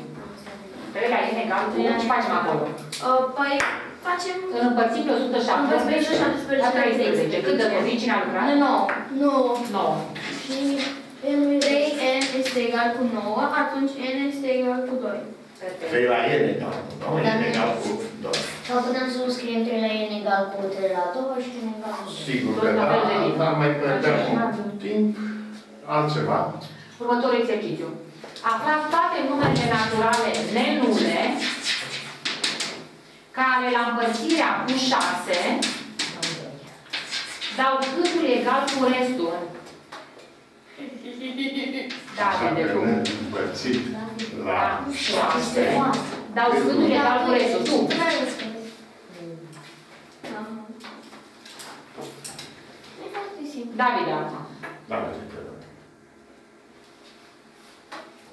3 la n egal cu? Ce facem acolo? Uh, păi facem Îl împărțim pe 117 la 13. Cât de copii cine a lucrat? 9. 9. 9. Și 3n este egal cu 9, atunci n este egal cu 2. 3 la N egal cu 9, N egal cu 2. Sau putem să nu scriem 3 la n egal cu 3 la 2 și n egal cu 2. Sigur Tot că la da, fel de bine. dar mai pierdem Aceeași un timp, altceva. Următorul exercițiu. Aflați toate numerele naturale nenule care la împărțirea cu 6 dau câtul egal cu restul. Da, de Dacă tu. ne împărțit la La 6 dau câtul egal cu restul. Tu. E foarte simplu. David acum. Da, uite.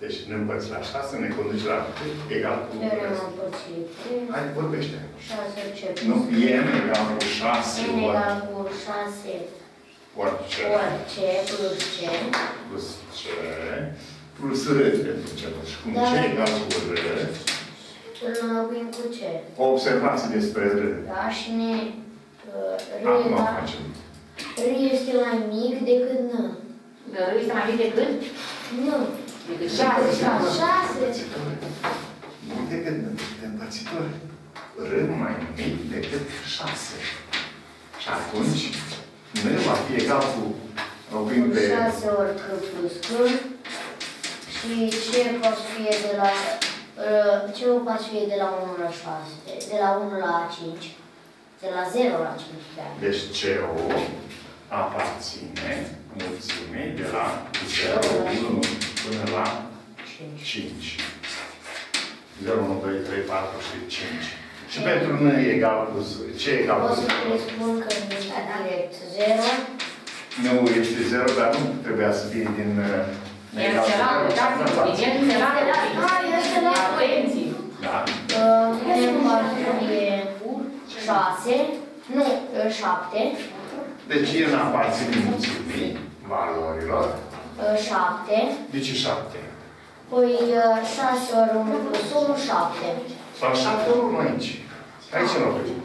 Deci ne împărți la 6, ne conduce la cât? Egal cu Eu le-am restul. împărțit. 3, Hai, vorbește. 6 ce Nu, plus. e n egal cu 6 n ori, egal cu 6 ori ce ori c plus c. plus ce plus r pentru ce. Și cum Da. ce egal cu r, Îl înlocuim cu c. o observație despre r. Da? Și ne... uh, R, Acum da? facem. R este mai mic decât n. Râ este mai mic decât? Nu. Decât 6. 6. Mic decât n, de împărțitori. R mai mic decât 6. Și atunci, n va fi egal cu Locuim pe 6 ori c plus c. Și ce poate să fie de la... uh, Ce poate să fie de la 1 la 6? De la 1 la 5. De la 0 la 5 de ani. Deci CO aparține mulțimei de la 0, 1 până la 5. 0, 1, 2, 3, 4 și 5. Și pentru n egal cu z- ce egal O cu să 0? le spun că nu este direct 0. Nu este 0, dar nu trebuia să fie din uh, n El egal se cu laudă, 0. da, din el se laudă. Ah, este la Atenție! Da. Ne împărțire 6. Nu, 7. Deci el aparține mulțimii valorilor. 7. De ce 7? Păi 6 ori 1 plus 1, 7. Sau 7 ori 1 aici. Aici nu vedem.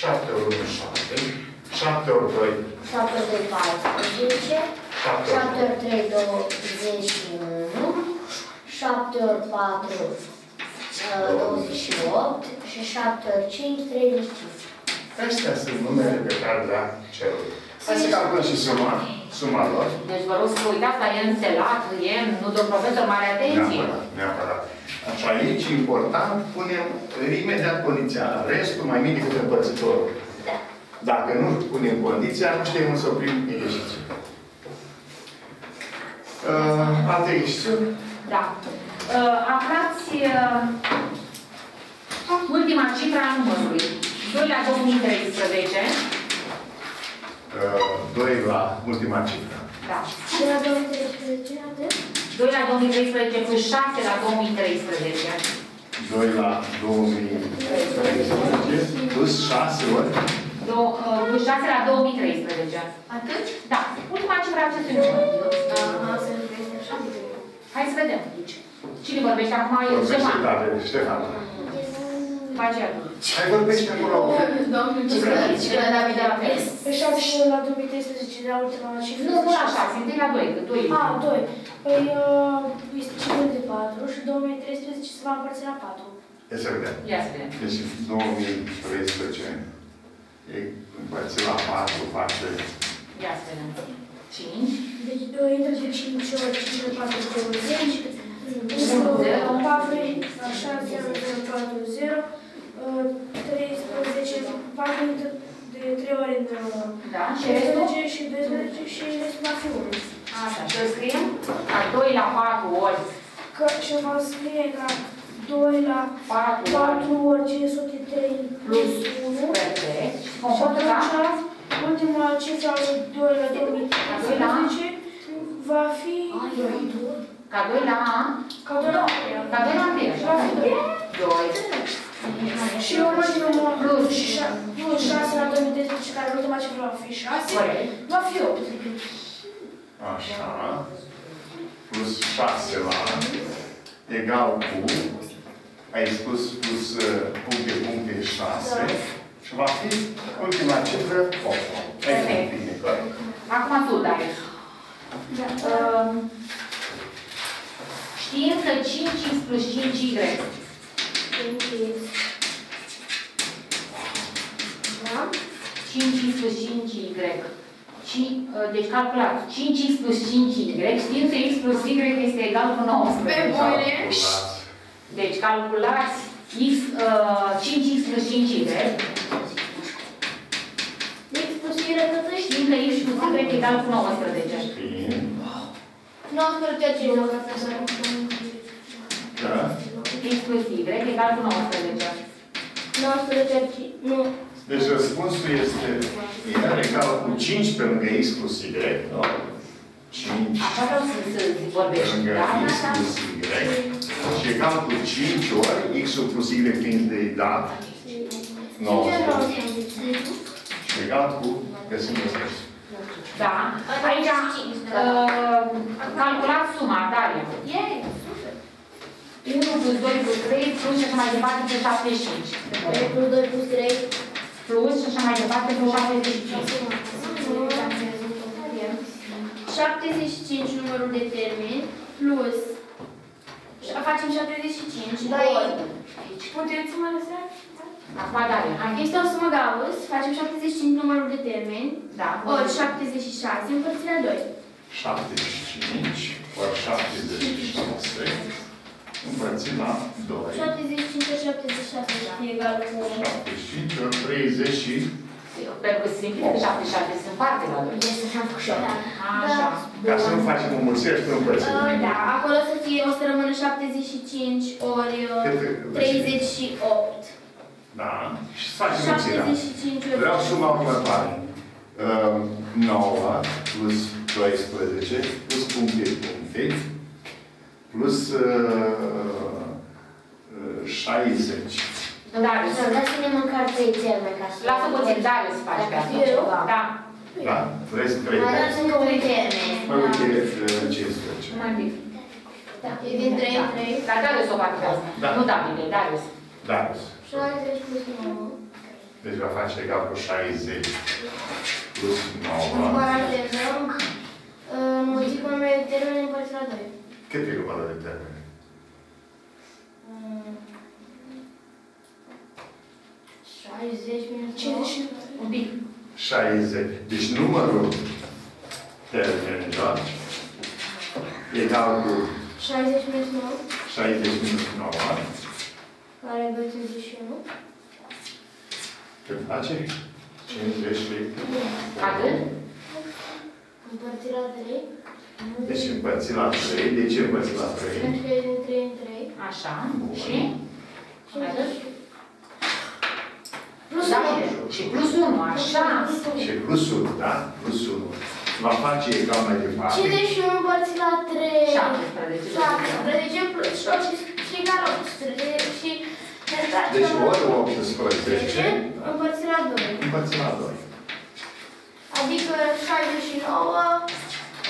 7 ori 1, 7. 7 ori 2, 7 ori 2, 14. 7 ori 7 ori 3, 21. 7 ori 4, uh, 28 și 7 ori 5, 35. Astea sunt numere pe care le-a cerut. Hai să calculăm și suma, suma lor. Deci vă rog să vă uitați la n telat, n, nu domn profesor, mare atenție. Neapărat, neapărat. Așa, aici, important, punem imediat condiția. Restul mai mic decât împărțitorul. Da. Dacă nu punem condiția, nu știm să oprim exercițiul. Uh, alte exercițiuri? Da. Uh, aflați uh, ultima cifra a numărului. 2 la 2013. Uh, 2 la ultima cifră. Da. De la 2013, atât? 2 la 2013 plus 6 la 2013. 2 la 2013 plus 6 ori. Do, uh, plus 6 la 2013. Atât? Da. Ultima cifra a acestui număr. Aha, să nu vezi așa. Hai să vedem. Cine vorbește acum? Eu, Vorbește Ștefan. tare, Ștefan. După aceea. Hai vorbește acolo. Domnul Ce vreți? Și la David de la fel. Pe 7 la 2013, de la ultima cifră. Nu, nu la 6, întâi la 2, că 2 A, 2. Păi, uh, este 50 de 4 și 2013 se va împărți la 4. Ia să vedem. Ia să vedem. Deci 2013 e împărțit la 4 face Ia să vedem. 5. Deci, uh, intră de 5 ori 5 ori 4 20. Unu, zero. 4, așa, 0, 0, 4, 0. Uh, 13, 4 intră de 3 ori în uh, Da. Și restul? 13 și 12 și restul va fi 1. Așa. Și îl scriem ca 2 la 4 ori. Că și va scrie ca 2 la 4 ori 4 ori 503 plus 1. perfect. Și Și comportă ca atunci, ultima cifra lui 2 la 2013 va fi ca 2 la ca 2 la ca 2 la 1. Va fi 2. 2. Și ultimul plus 6 la 2013, care ultima cifră va fi 6, Corect. va fi 8. așa, plus 6 la egal cu, ai spus plus uh, puncte, puncte 6 și va fi ultima cifră 8. Ai Perfect. bine, corect. Acum tu, Darius. Um, Știind că 5x plus 5y Da? 5x plus 5y. Ci- uh, Deci calculați. 5x plus 5y, știind că x plus y este egal cu 19. Pe bune. Calculați. Deci calculați x, uh, 5x plus 5y, X plus Y cât e? știind că x plus y este egal cu 19. Bine. 19 ce Da? X plus y egal cu 19. 19 nu. Deci răspunsul este R egal cu 5 pe lângă X plus Y. da? 5 Așa vreau să, să zic pe vorbești. lângă Da, X da, da. plus Y. Și egal cu 5 ori X-ul plus Y fiind de dat 19. Și egal cu găsim răspunsul. Da. Aici, uh, calculați suma, Daria. 1 plus 2 plus 3 plus și așa mai departe plus 75. 3 plus 2 plus 3. Plus și așa mai departe plus 75. 75 numărul de termeni plus facem 75 Da, ori. Puteți să mă lăsați? Acum, Daria, hai. Este o sumă Gauss, facem 75 numărul de termeni Da. ori 76 împărțit la 2. 75 ori 76 împărțit la 2. 75 ori 76 e egal cu 75 ori 30 și Pentru că simplifică 76 sunt parte la 2. Este să am făcut și eu. Așa. ca să nu facem o mulțire și nu împărțim. Da, acolo să fie, o să rămână 75 ori uh, Cât- 38. Da. Și să facem mulțirea. 75 ori Vreau suma următoare. Uh, 9 plus 12 plus puncte puncte plus uh, uh, 60. Darius. Să dați-ne măcar 3 termene ca să... Lasă puțin, Darius să faci pe asta. Eu? Da. Da? Vrei să trei? Mai dați încă un termen. Mai uite uh, 15. Mai bine. E din 3 în 3. Dar Darius o face pe asta. Da. Nu Davide, Darius. Da. 60 plus 9. Deci va face egal cu 60 plus 9. În paranteză, înmulțim cu numele de termen împărțit la 2. Cât e numărul de termene? 60 minus 50. Un pic. 60. Deci numărul termenilor egal cu 60 minus 9, 60 minus 9. care dă 51. Cât face? 50 și... Atât? Împărțit la 3. Deci împărțit la 3. De ce împărțit la 3? Pentru că e din 3 în 3. Așa. Și? Atât? Plus Da, 1. și plus 1, așa. Și plus 1, da? Plus 1. Va face egal mai departe. 51 împărțit la 3. 17. 17 plus 8 și egal 18. Și ne Deci facem ori 18 împărțit la 2. împărțit la 2. Adică 69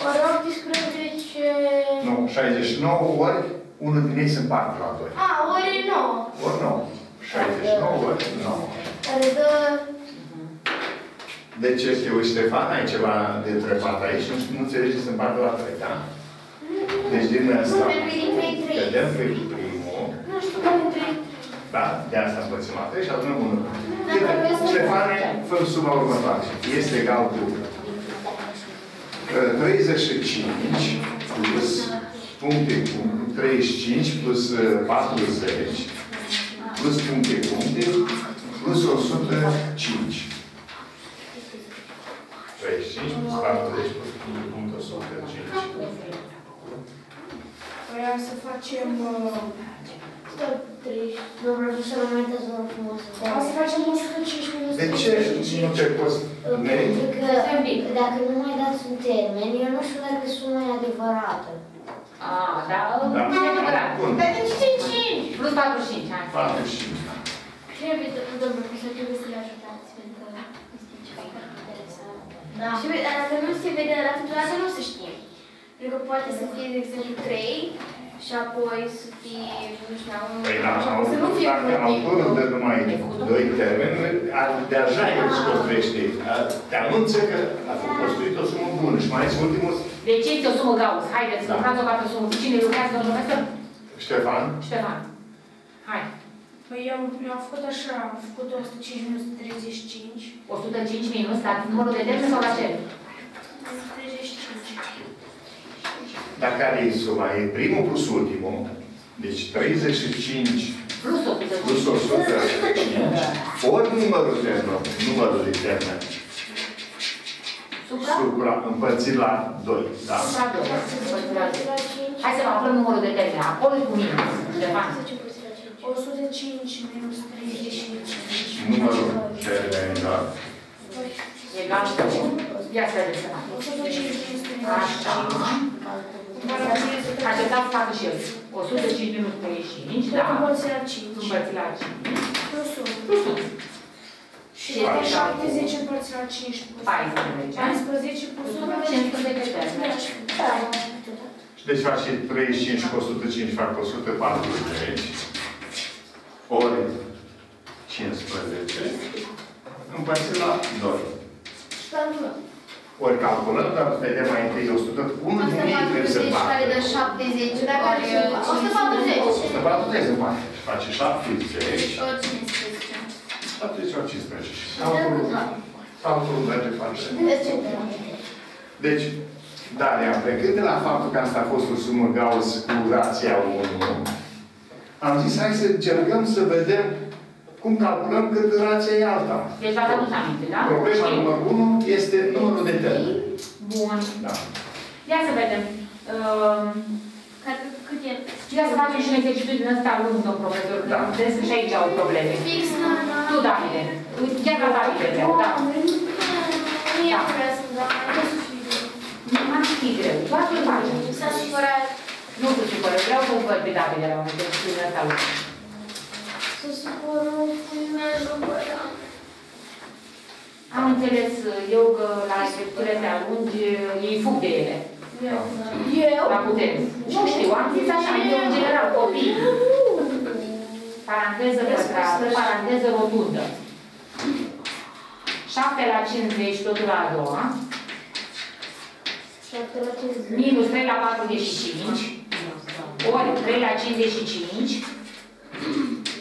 ori 18... Nu, 69 ori, unul din ei se împarte la 2. A, ori 9. Ori 9. 69 ori 9. Care dă... De ce știu, Ștefan, ai ceva de întrebat aici? Nu, nu înțelegi să împarte la 3, da? Deci din ăsta, Nu, trebuie din 3 3. vedem pe primul, Nu știu care din 3. da, de asta împărțim la 3 și adunăm 1. Dacă vreți să- Ștefane, fă suma următoare. Este egal cu uh, 35 plus puncte puncte, 35 plus uh, 40 plus puncte puncte plus 105. 35 plus 40 plus puncte puncte 105. Vreau să facem... uh, Stop, 3. Domnul profesor, mă uitați, vă rog frumos. O să facem 105 minus De ce nu te poți meri? Pentru că dacă nu mai dați un termen, eu nu știu dacă suma e adevărată. A, da, Da. nu e adevărat. Bun. Dar de ce 5? Plus 45, hai. 45. Trebuie, domnul profesor, trebuie să le ajutați, pentru că este ceva foarte interesant. Da. Și uite, dacă nu se vede la titulare, nu se știe. Pentru că poate să fie, de exemplu, 3 și apoi să fie, nu știu, un... Păi la și apoi să nu fie dacă multiple. autorul dă numai doi termeni, ar- deja el își construiește. a- Te anunță că a construit o sumă bună și mai este ultimul Deci este o sumă Gauss. Haideți, Da. lucrați-o ca pe o sumă. Cine lucrează, domnul profesor? Ștefan. Ștefan. Hai. Păi eu, eu am făcut așa, am făcut 105 minus 35. 105 minus la numărul de termen sau la ce? 35. Dar care e suma? E primul plus ultimul. Deci 35 Plus 105. plus 105 ori numărul termen, numărul de termen. Supra? Supra împărțit la 2. Da? Supra 2. Împărțit la doi. La 5. Hai să aflăm numărul de termen. Acolo e cu minus. Ștefan. 105 minus 35. Numărul termenilor. Egal cu... Ia să vedem să fac. 105 minus 35. Așa. Paranteză, Așteptați să facă și el. 105 minus 35, da? Împărțit la 5. Împărțit la 5. Plus 1. Plus 1. Și Și după egal 70 împărțit la 5 plus 14. 14 plus 1. 15 termen. Da. Deci face 35 cu 105 fac 140 ori 15 împărțit la 2. Și pentru noi. Ori calculăm, dar vedem mai întâi 100. Unul din ei trebuie să 140 care dă facă. 70, dacă ori 140. 140 împarte. Face 70. Ori 15. 70 ori 15. Și calculul, calculul merge face. Deci, Daria, plecând de la faptul că asta a fost o sumă Gauss cu rația 1, am zis, hai să încercăm să vedem cum calculăm când rația e alta. Deci v-ați adus aminte, da? Problema Știm? numărul 1 este numărul de termen. Bun. Da. Ia să vedem. Uh, Care, cât e? Ia să facem și un exercițiu din ăsta lung, domn profesor, că Da. vedeți că și aici au probleme. Fix, nu, nu. Tu, Davide. Chiar la Davide vreau, da. Nu e vreau să dau. Nu mai fi greu. Doar să facem. S-a supărat. Nu te supără, vreau să-l văd pe Davide la un exercițiu din ăsta lung. Să supără, mi-a supărat. Am înțeles eu că la exercițiile astea lungi ei fug de ele. Eu? La putere. Nu știu, am zis așa, eu în general, copii. Paranteză pătrată, paranteză rotundă. 7 la 50, totul la a doua. 7 la 50. Minus 3 la 45. Ori 3 la 55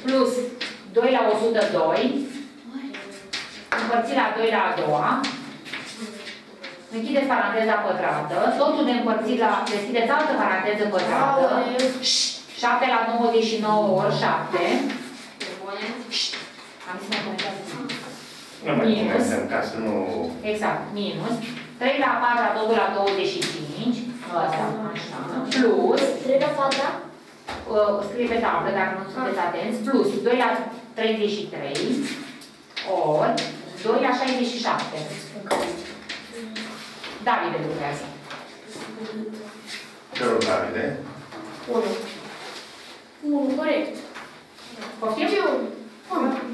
plus 2 la 102 împărțirea 2 la a doua închideți paranteza pătrată totul de împărțit la deschideți altă paranteză pătrată 7 la 99 ori 7 am zis mai minus. ca să nu... exact, minus. 3 la 4 totul la 25 ăsta, așa, plus. 3 la 4 Uh, scrie pe tablă, dacă nu sunteți atenți, plus 2 la 33 ori 2 la 67. Davide lucrează. Te rog, Davide? 1. 1, corect. Poftim? Eu.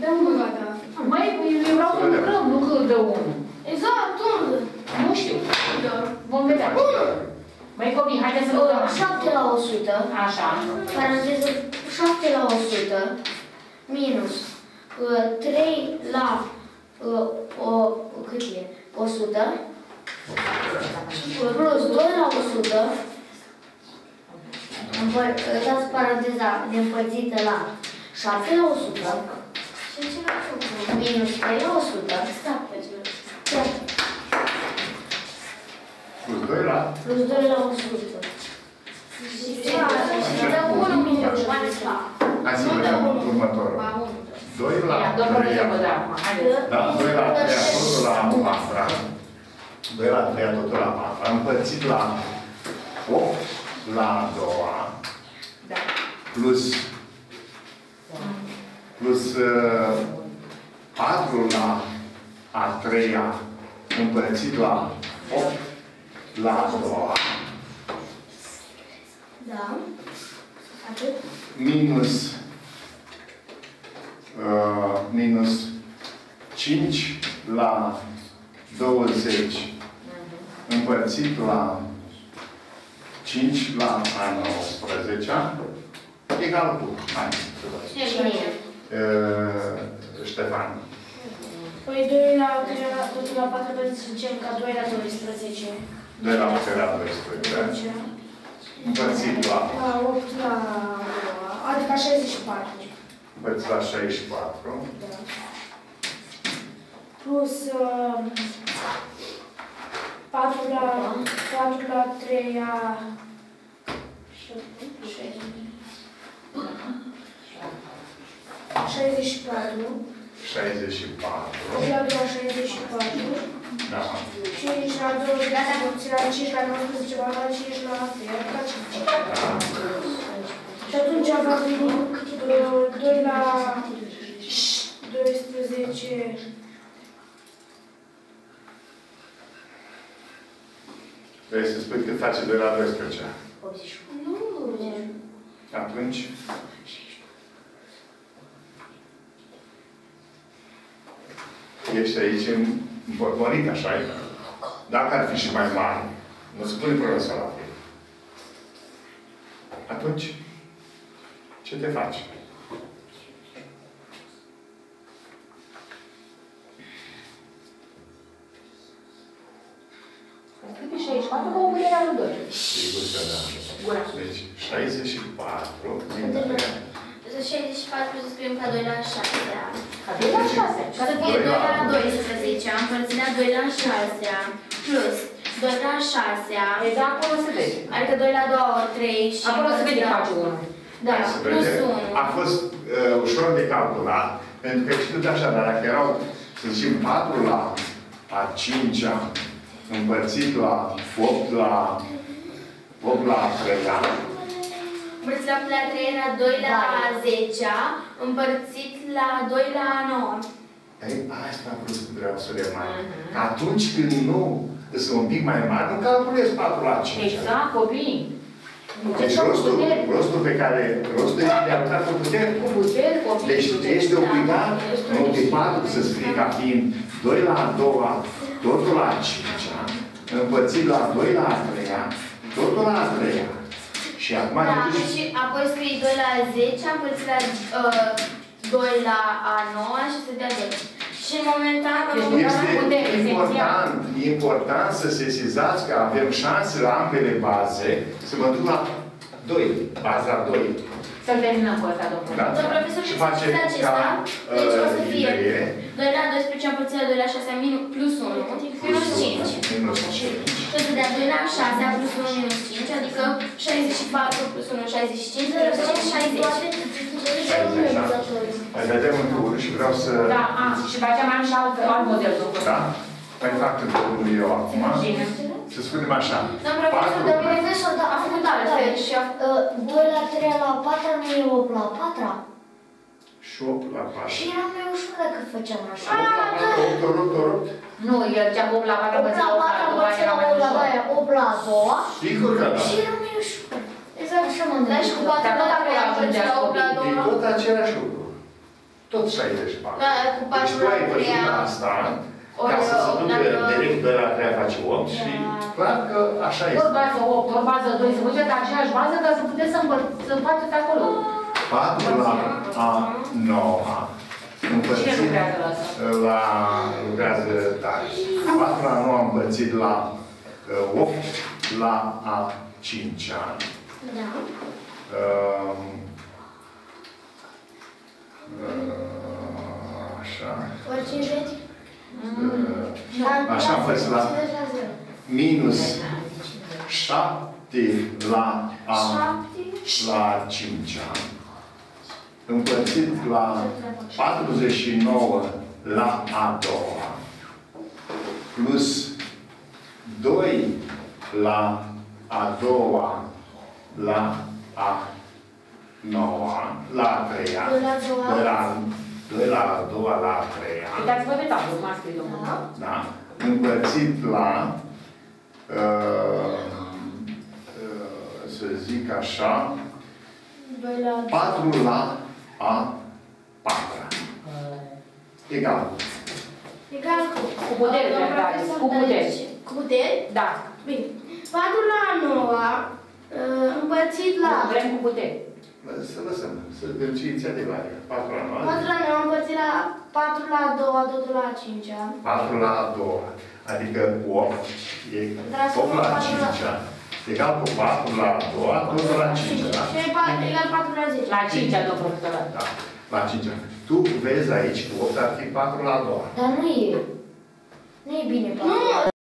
Dăm unul gata. Mai, eu vreau să lucrăm, nu că dă unul. Exact, unul. Nu știu. Da. Vom vedea. Unul. Măi copii, haideți să lucrăm. 7 la 100. Așa. Paranteză 7 la 100 minus uh, 3 la uh, o, cât e? 100 plus 2 la 100 împăr- uh, dați paranteza de împărțită la 7 la 100 Și ce l-am făcut? minus 3 la 100 Plus 2 la... plus 2 la 100 Și dă 1 minus. Hai să vedem următorul. 2 la Ia, domnul 3 profesor, da, acum, haideți. Da, 2 la 3 totul la 4. 2 la 3 totul la 4. Împărțit la 8 la a doua. Da. Plus plus uh, 4 la a treia împărțit la 8 la a doua. Da. Atât? minus uh, minus 5 la 20 împărțit la 5 la a 19 egal cu hai, să văd. Cine e? Uh, Ștefan. Păi 2 la 3 la totul la 4 pentru să zicem ca 2 la 12. 2 la 8 la 12 împărțit la La 8 la adică 64. împărțit la 64 Da. Plus uh, 4 la 4 la 3 a 64. 64 8 la 2 a 64. da 5 la 2 la 8 la 5 la 19 va da 5 la 3 la 5. da Și atunci va veni uh, 2 la 12 Vrei să spui cât face 2 la 12 Nu. Atunci, ești aici în împotmolit, așa e? Dacă ar fi și mai mare, nu se pune profesor la fel. Atunci, ce te faci? Scrie 64 ca o mâine la lui 2. Sigur că da. Bună. Deci, 64 dintre 64 să scriem ca 2 la 6 Ca 2 la 6. Ca să fie 2 la 12, împărțit la 2 la 6 plus 2 la 6 E da, acolo se vede. adică 2 la 2 ori 3 și... Acolo se vede împărțit la- face unul. Da, Hai să plus vedem. 1. A fost uh, ușor de calculat, pentru că știu de așa, dar dacă erau, să zicem, 4 la a 5-a, împărțit la 8 la 8 la a 3-a, Împărțit la 8 la 3 era 2 la 10 împărțit la 2 la 9. Ei, asta a vrut să vreau să remarc. Că atunci când nu sunt un pic mai mari, nu calculezi 4 la 5. Exact, copii. Deci rostul, rostul pe care, rostul este de a lucra cu putere. Cu puteri, copii. Deci este obligat multipatul să scrie ca fiind 2 la a doua, totul la a cincea, împărțit la 2 la a treia, totul la a treia. Și acum Da, te duci- și apoi scrii 2 la 10 împărțit la uh, 2 la a 9 și se dea 10. Și momentan am Deci Este putere, important, important să sesizați că avem șanse la ambele baze să mă duc la 2, baza 2. Să-l terminăm cu ăsta, domnul. Da. Domnul profesor, Și și face face acesta, ca, deci o să uh, fie idee. 2 la 12 împărțit la 2 la 6 minus plus 1, minus 5. Minus 5. Și o să dea 2 la 6 plus 1 minus 5, adică 64 plus 1, 65, plus 5, 60. Mai vedem în tur și vreau să... Da, a, și pe aceea mai am și alt, alt model, domnul. Da? Mai fac în turul eu acum. Bine. Să spunem așa. Domnul profesor, Patru. domnul Profesor, dar a făcut altfel și a 2 la 3 la 4 nu e 8 la 4 Și 8 la 4. Și era mai ușor dacă făceam așa. 8 la 4, 8 ori 8 ori 8. Nu, el cea 8 la 4 8 învăța la 8 la 4 2 era mai învățam 8 la ușor. 2, 8 la 2 Sigur că da. și era mai ușor. Exact așa mă Da, și cu 4 Dar la tot acolo 3 ajungea împărțit la 8 la copii. E 2. tot același lucru. Tot 64. Da, cu Deci 4 tu la ai 3 văzut asta, Ori ca să se 8 ducă la 2. direct de la 3 face 8 și clar că așa Ori este. bază 8, ori bază 2, să faceți aceeași bază ca să puteți să, împăr- să faceți acolo. 4 la a 9 Cine împărțit lucrează la asta? la lucrează tare. 4 la 9 împărțit la uh, 8 la a 5 ani. Da. Um, uh, Așa. Ori 50? Uh, Așa am fost la 50 la 0. minus 7 la a 7. la 5 ani. Împărțit la 49 la a doua. Plus 2 la a doua la a noua, la a treia. Doi la a doua. De la, de la a doua la a treia. Uitați-vă de tablu, cum a scris domnul. Da? Împărțit la, uh, uh, să zic așa, 2 la 4 la a patra. Egal. Egal cu. Cu puteri, Domnul Bernardes, profesor, cu dar puteri. ce? Cu puteri? Da. Bine. 4 la 9 uh, împărțit la... Nu, vrem cu puteri. Să lăsăm, să dăm ce inițiativa are. 4 la 9. 4 la 9 împărțit la 4 la 2, totul la 5 4 la a doua. Adică 8 e Dar să 8 la luăm 5 patru la- Egal cu 4 la a doua, totul la 5 da? Și e pa- egal 4 la 10. La 5 a domnul profesor. Da, la 5 Tu vezi aici că 8 ar fi 4 la a doua. Dar nu e. Nu e bine 4 Nu, la